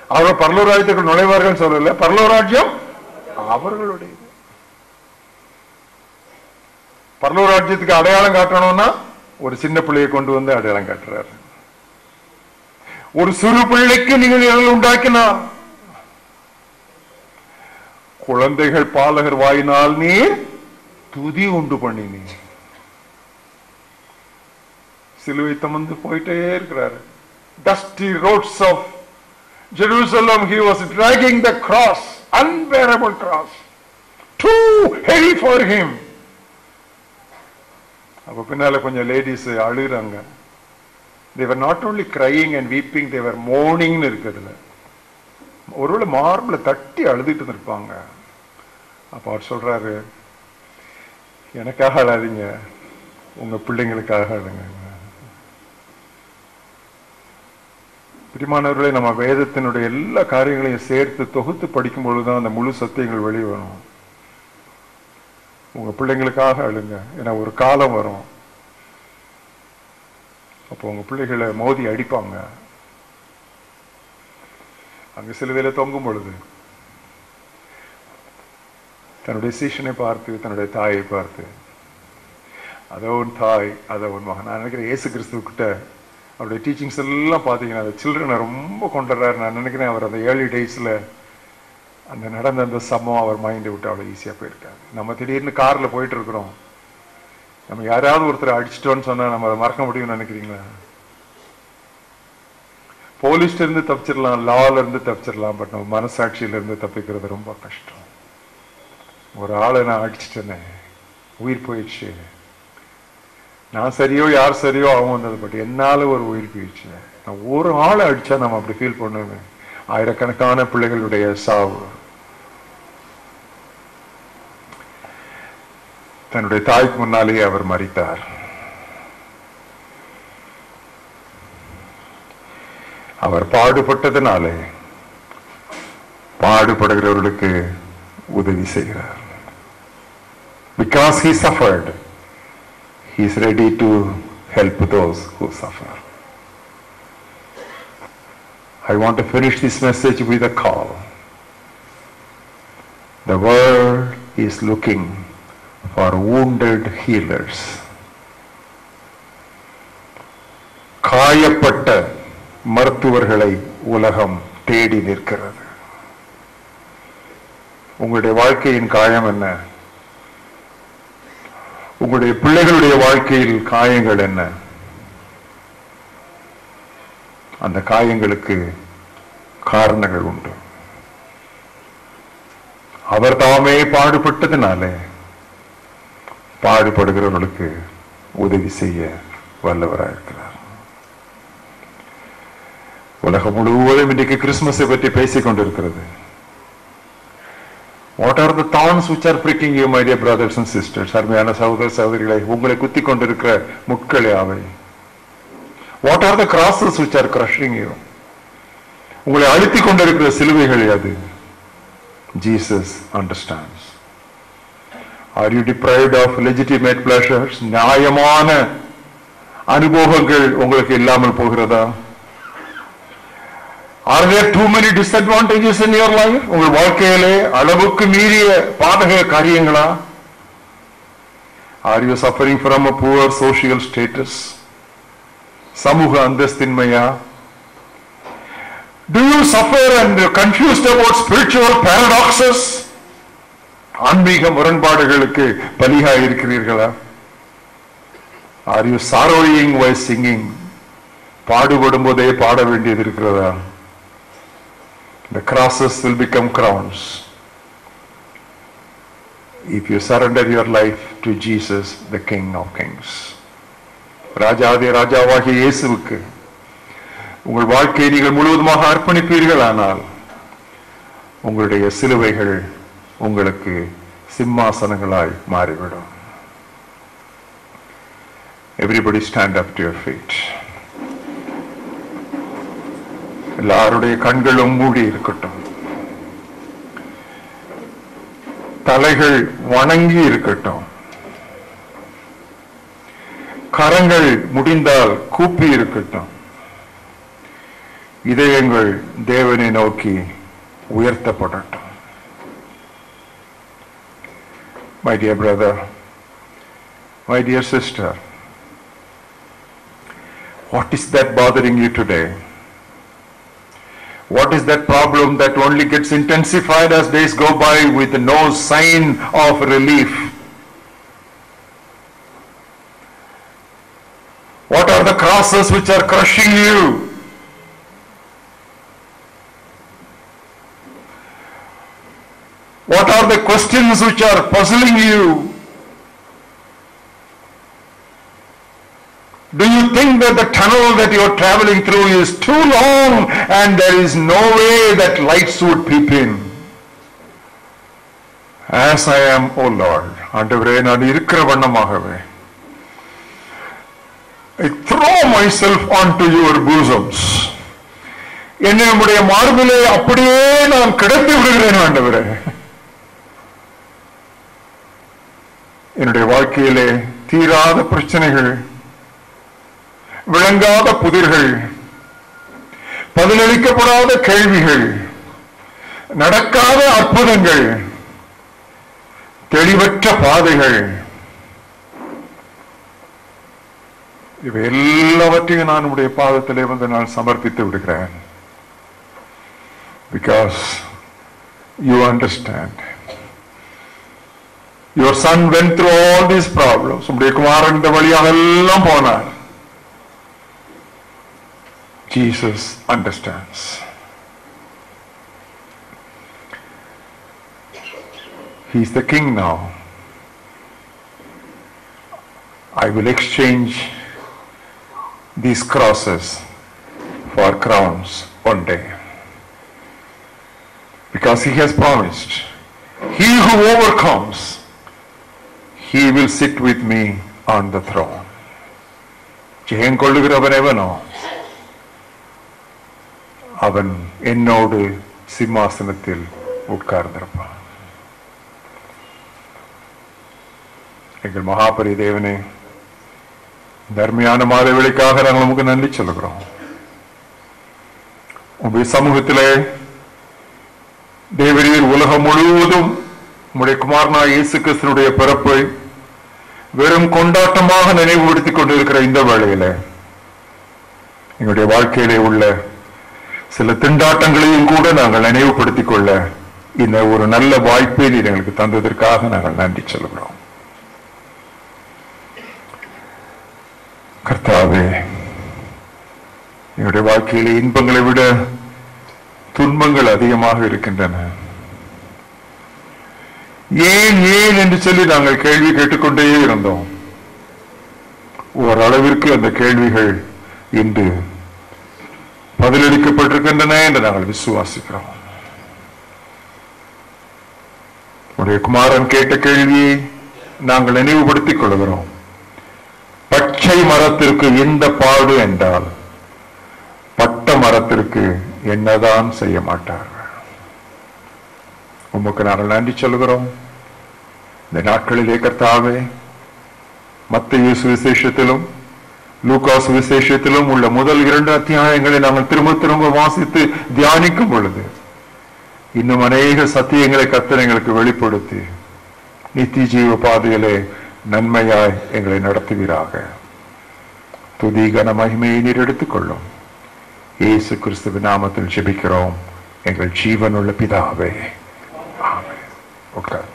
அவர்கள் பரலோக ராஜ்யத்துக்கு நுழைவார்கள் சொல்லல. பரலோக ராஜ்யம் அவர்களுடையது. பரலோக ராஜ்யத்துக்கு அடையாளம் காட்டணும்னா ஒரு சின்ன பிள்ளையை கொண்டு வந்து அடையாளம் காட்டுறாரு. ஒரு சிறு பிள்ளைக்கு நீங்கள் நிழல் உண்டாக்கினார் குழந்தைகள் பாலகர் வாயினால் நீர் துதி உண்டு பண்ணினீர் சிலுவை தமந்து போயிட்டே இருக்கிறார் dusty roads of Jerusalem he was dragging the cross unbearable cross too heavy for him அப்போ பின்னால கொஞ்சம் லேடிஸ் அழுகிறாங்க they were not only crying and weeping they were மோர்னிங்னு இருக்கிறதுல ஒருவேளை மார்பில் தட்டி அழுதுட்டு இருப்பாங்க அப்ப அவர் சொல்றாரு எனக்காக அழாதீங்க. உங்க பிள்ளைங்களுக்காக அழுங்க. பிரிமானவர்களை நம்ம வேதத்தினுடைய எல்லா காரியங்களையும் சேர்த்து தொகுத்து படிக்கும் பொழுதுதான் அந்த முழு சத்தியங்கள் வெளியே வரும். உங்க பிள்ளைங்களுக்காக அழுங்க. ஏன்னா ஒரு காலம் வரும். அப்போ உங்க பிள்ளைகளை மோதி அடிப்பாங்க. அங்கு சிலுவையில் தொங்கும் பொழுது தன்னுடைய சீஷனை பார்த்து தன்னுடைய தாயை பார்த்து அதை உன் தாய் அதை உன் மகன். நான் நினைக்கிறேன் ஏசு கிறிஸ்துவ அவருடைய டீச்சிங்ஸ் எல்லாம் பார்த்தீங்கன்னா அந்த சில்ட்ரனை ரொம்ப கொண்டுறாரு நான் நினைக்கிறேன் அவர் அந்த ஏர்லி டேஸில் அந்த நடந்த அந்த சமம் அவர் மைண்டை விட்டு அவ்வளோ ஈஸியாக போயிருக்காரு. நம்ம திடீர்னு காரில் போயிட்டு இருக்கிறோம். நம்ம யாராவது ஒருத்தர் அடிச்சிட்டோன்னு சொன்னால் நம்ம அதை மறக்க முடியும்னு நினைக்கிறீங்களா? போலீஸ்ல இருந்து தப்பிச்சிடலாம் லால இருந்து தப்பிச்சிடலாம் பட் நம்ம மனசாட்சியில இருந்து தப்பிக்கிறது ரொம்ப கஷ்டம். ஒரு ஆளை நான் அடிச்சிட்டேனே உயிர் போயிடுச்சு. நான் சரியோ யார் சரியோ அவங்க வந்தது பட் என்னால ஒரு உயிர் போயிடுச்சு. நான் ஒரு ஆளை அடிச்சா நம்ம அப்படி ஃபீல் பண்ணுவேன் ஆயிரக்கணக்கான பிள்ளைகளுடைய சாவு. தன்னுடைய தாய்க்கு முன்னாலேயே அவர் மறித்தார். அவர் பாடுபட்டதுனாலே பாடுபடுகிறவர்களுக்கு உதவி செய்கிறார் because he suffered he is ready to help those who suffer i want to finish this message with a call the world is looking for wounded healers காயப்பட்ட மருத்துவர்களை உலகம் தேடி நிற்கிறது. உங்களுடைய வாழ்க்கையின் காயம் என்ன? உங்களுடைய பிள்ளைகளுடைய வாழ்க்கையில் காயங்கள் என்ன? அந்த காயங்களுக்கு காரணங்கள் உண்டு. அவர் தாமே பாடுபட்டதுனாலே பாடுபடுகிறவர்களுக்கு உதவி செய்ய வல்லவராயிருக்கிறார். உலகம் முழுவதும் இன்றைக்கு கிறிஸ்துமஸை பற்றி பேசிக் கொண்டிருக்கிறது what are the thorns which are pricking you my dear brothers and sisters அருமையான சகோதர சகோதரிகளை உங்களை குத்தி கொண்டிருக்கிற முட்களே அவை what are the crosses which are crushing you உங்களை அழுத்தி கொண்டிருக்கிற சிலுவைகள் அது Jesus understands are you deprived of legitimate pleasures நியாயமான அனுபவங்கள் உங்களுக்கு இல்லாமல் போகிறதா? Are there too many disadvantages in your life உங்கள் வாழ்க்கையிலே அளவுக்கு மீறிய பாதக காரியங்களா? Are you suffering from a poor social status சமூக அந்தஸ்தின்மையா? Do you suffer and confused about spiritual paradoxes? ஆன்மீக முரண்பாடுகளுக்கு பலியாக இருக்கிறீர்களா are you sorrowing while singing பாடுபடும் போதே பாட வேண்டியது இருக்கிறதா? The crosses will become crowns. If you surrender your life to Jesus, the King of Kings. ராஜாதி ராஜாவாகிய இயேசுவுக்கு உங்கள் வாழ்க்கையை நீங்கள் முழுவதுமாக அர்ப்பணிப்பீர்கள் ஆனால் உங்களுடைய சிலுவைகள் உங்களுக்கு சிம்மாசனங்களாய் மாறிவிடும். Everybody stand up to your feet எல்லாருடைய கண்களும் மூடி இருக்கட்டும். தலைகள் வணங்கி இருக்கட்டும். கரங்கள் முடிந்தால் கூப்பி இருக்கட்டும். இதயங்கள் தேவனை நோக்கி உயர்த்தப்படட்டும். My dear brother, my dear sister, what is that bothering you today? What is that problem that only gets intensified as days go by with no sign of relief? What are the crosses which are crushing you? What are the questions which are puzzling you? Do you think that the tunnel that you are traveling through is too long and there is no way that lights would peep in? As I am, O Lord, ஆண்டவரே நான் இருக்கிற வண்ணமாகவே I throw myself onto your bosoms. என்னுடைய மார்பிலே அப்படியே நான் கிடந்து விடுகிறேன் ஆண்டவரே என்னுடைய வாழ்க்கையிலே தீராத பிரச்சனைகள் விளங்காத புதிர்கள் பதிலளிக்கப்படாத கேள்விகள் நடக்காத அற்புதங்கள் தெளிவற்ற பாதைகள். இவை எல்லாவற்றையும் நான் உடைய பாதத்திலே வந்து நான் சமர்ப்பித்து விடுகிறேன். Because you understand your son when through all these problems உடைய குமாரன் இந்த வழியாக எல்லாம் போனார் Jesus understands. He's the king now. I will exchange these crosses for crowns one day. Because he has promised, he who overcomes, he will sit with me on the throne. ജയം കൊള്ളുകിറവനെവനോ அவன் என்னோடு சிம்மாசனத்தில் உட்கார்ந்திருப்பான். எங்கள் மகாபரி தேவனே தர்மையான மாதவிலைக்காக நாங்கள் நமக்கு நன்றி சொல்லுகிறோம். உங்களுடைய சமூகத்திலே தேவரீர் உலகம் முழுவதும் உங்களுடைய குமாரனா இயேசு கிறிஸ்தனுடைய பிறப்பை வெறும் கொண்டாட்டமாக நினைவுபடுத்திக் கொண்டிருக்கிற இந்த வேளையில எங்களுடைய வாழ்க்கையிலே உள்ள சில திண்டாட்டங்களையும் கூட நாங்கள் நினைவுபடுத்திக் கொள்ள இந்த ஒரு நல்ல வாய்ப்பை நீர் எங்களுக்கு தந்ததற்காக நாங்கள் நன்றி சொல்கிறோம். கர்த்தாவே என்னுடைய வாழ்க்கையில இன்பங்களை விட துன்பங்கள் அதிகமாக இருக்கின்றன. ஏன் ஏன் என்று சொல்லி நாங்கள் கேள்வி கேட்டுக்கொண்டே இருந்தோம். ஓரளவிற்கு அந்த கேள்விகள் இன்று பதிலளிக்கப்பட்டிருக்கின்றன என்று நாங்கள் விசுவாசிக்கிறோம். உடைய குமாரன் கேட்ட கேள்வியை நாங்கள் நினைவுபடுத்திக் கொள்கிறோம். பச்சை மரத்திற்கு எந்த பாடு என்றால் பட்ட மரத்திற்கு என்னதான் செய்ய மாட்டார்கள். உமக்கு நாங்கள் நன்றி சொல்கிறோம். இந்த நாட்களிலே கர்த்தாவே மத்திய விசேஷத்திலும் லூகாஸ் விசேஷத்திலும் உள்ள முதல் இரண்டு அத்தியாயங்களை நாங்கள் திரும்ப திரும்ப வாசித்து தியானிக்கும் பொழுது இன்னும் அநேக சத்தியங்களை கர்த்தர் எங்களுக்கு வெளிப்படுத்தி நித்தி ஜீவ பாதையிலே நன்மையாய் எங்களை நடத்துவீராக. துதி கன மகிமையை நீர் எடுத்துக்கொள்ளும் இயேசு கிறிஸ்துவ நாமத்தில் ஜெபிக்கிறோம். எங்கள் ஜீவனுள்ள பிதாவே. உட்கார்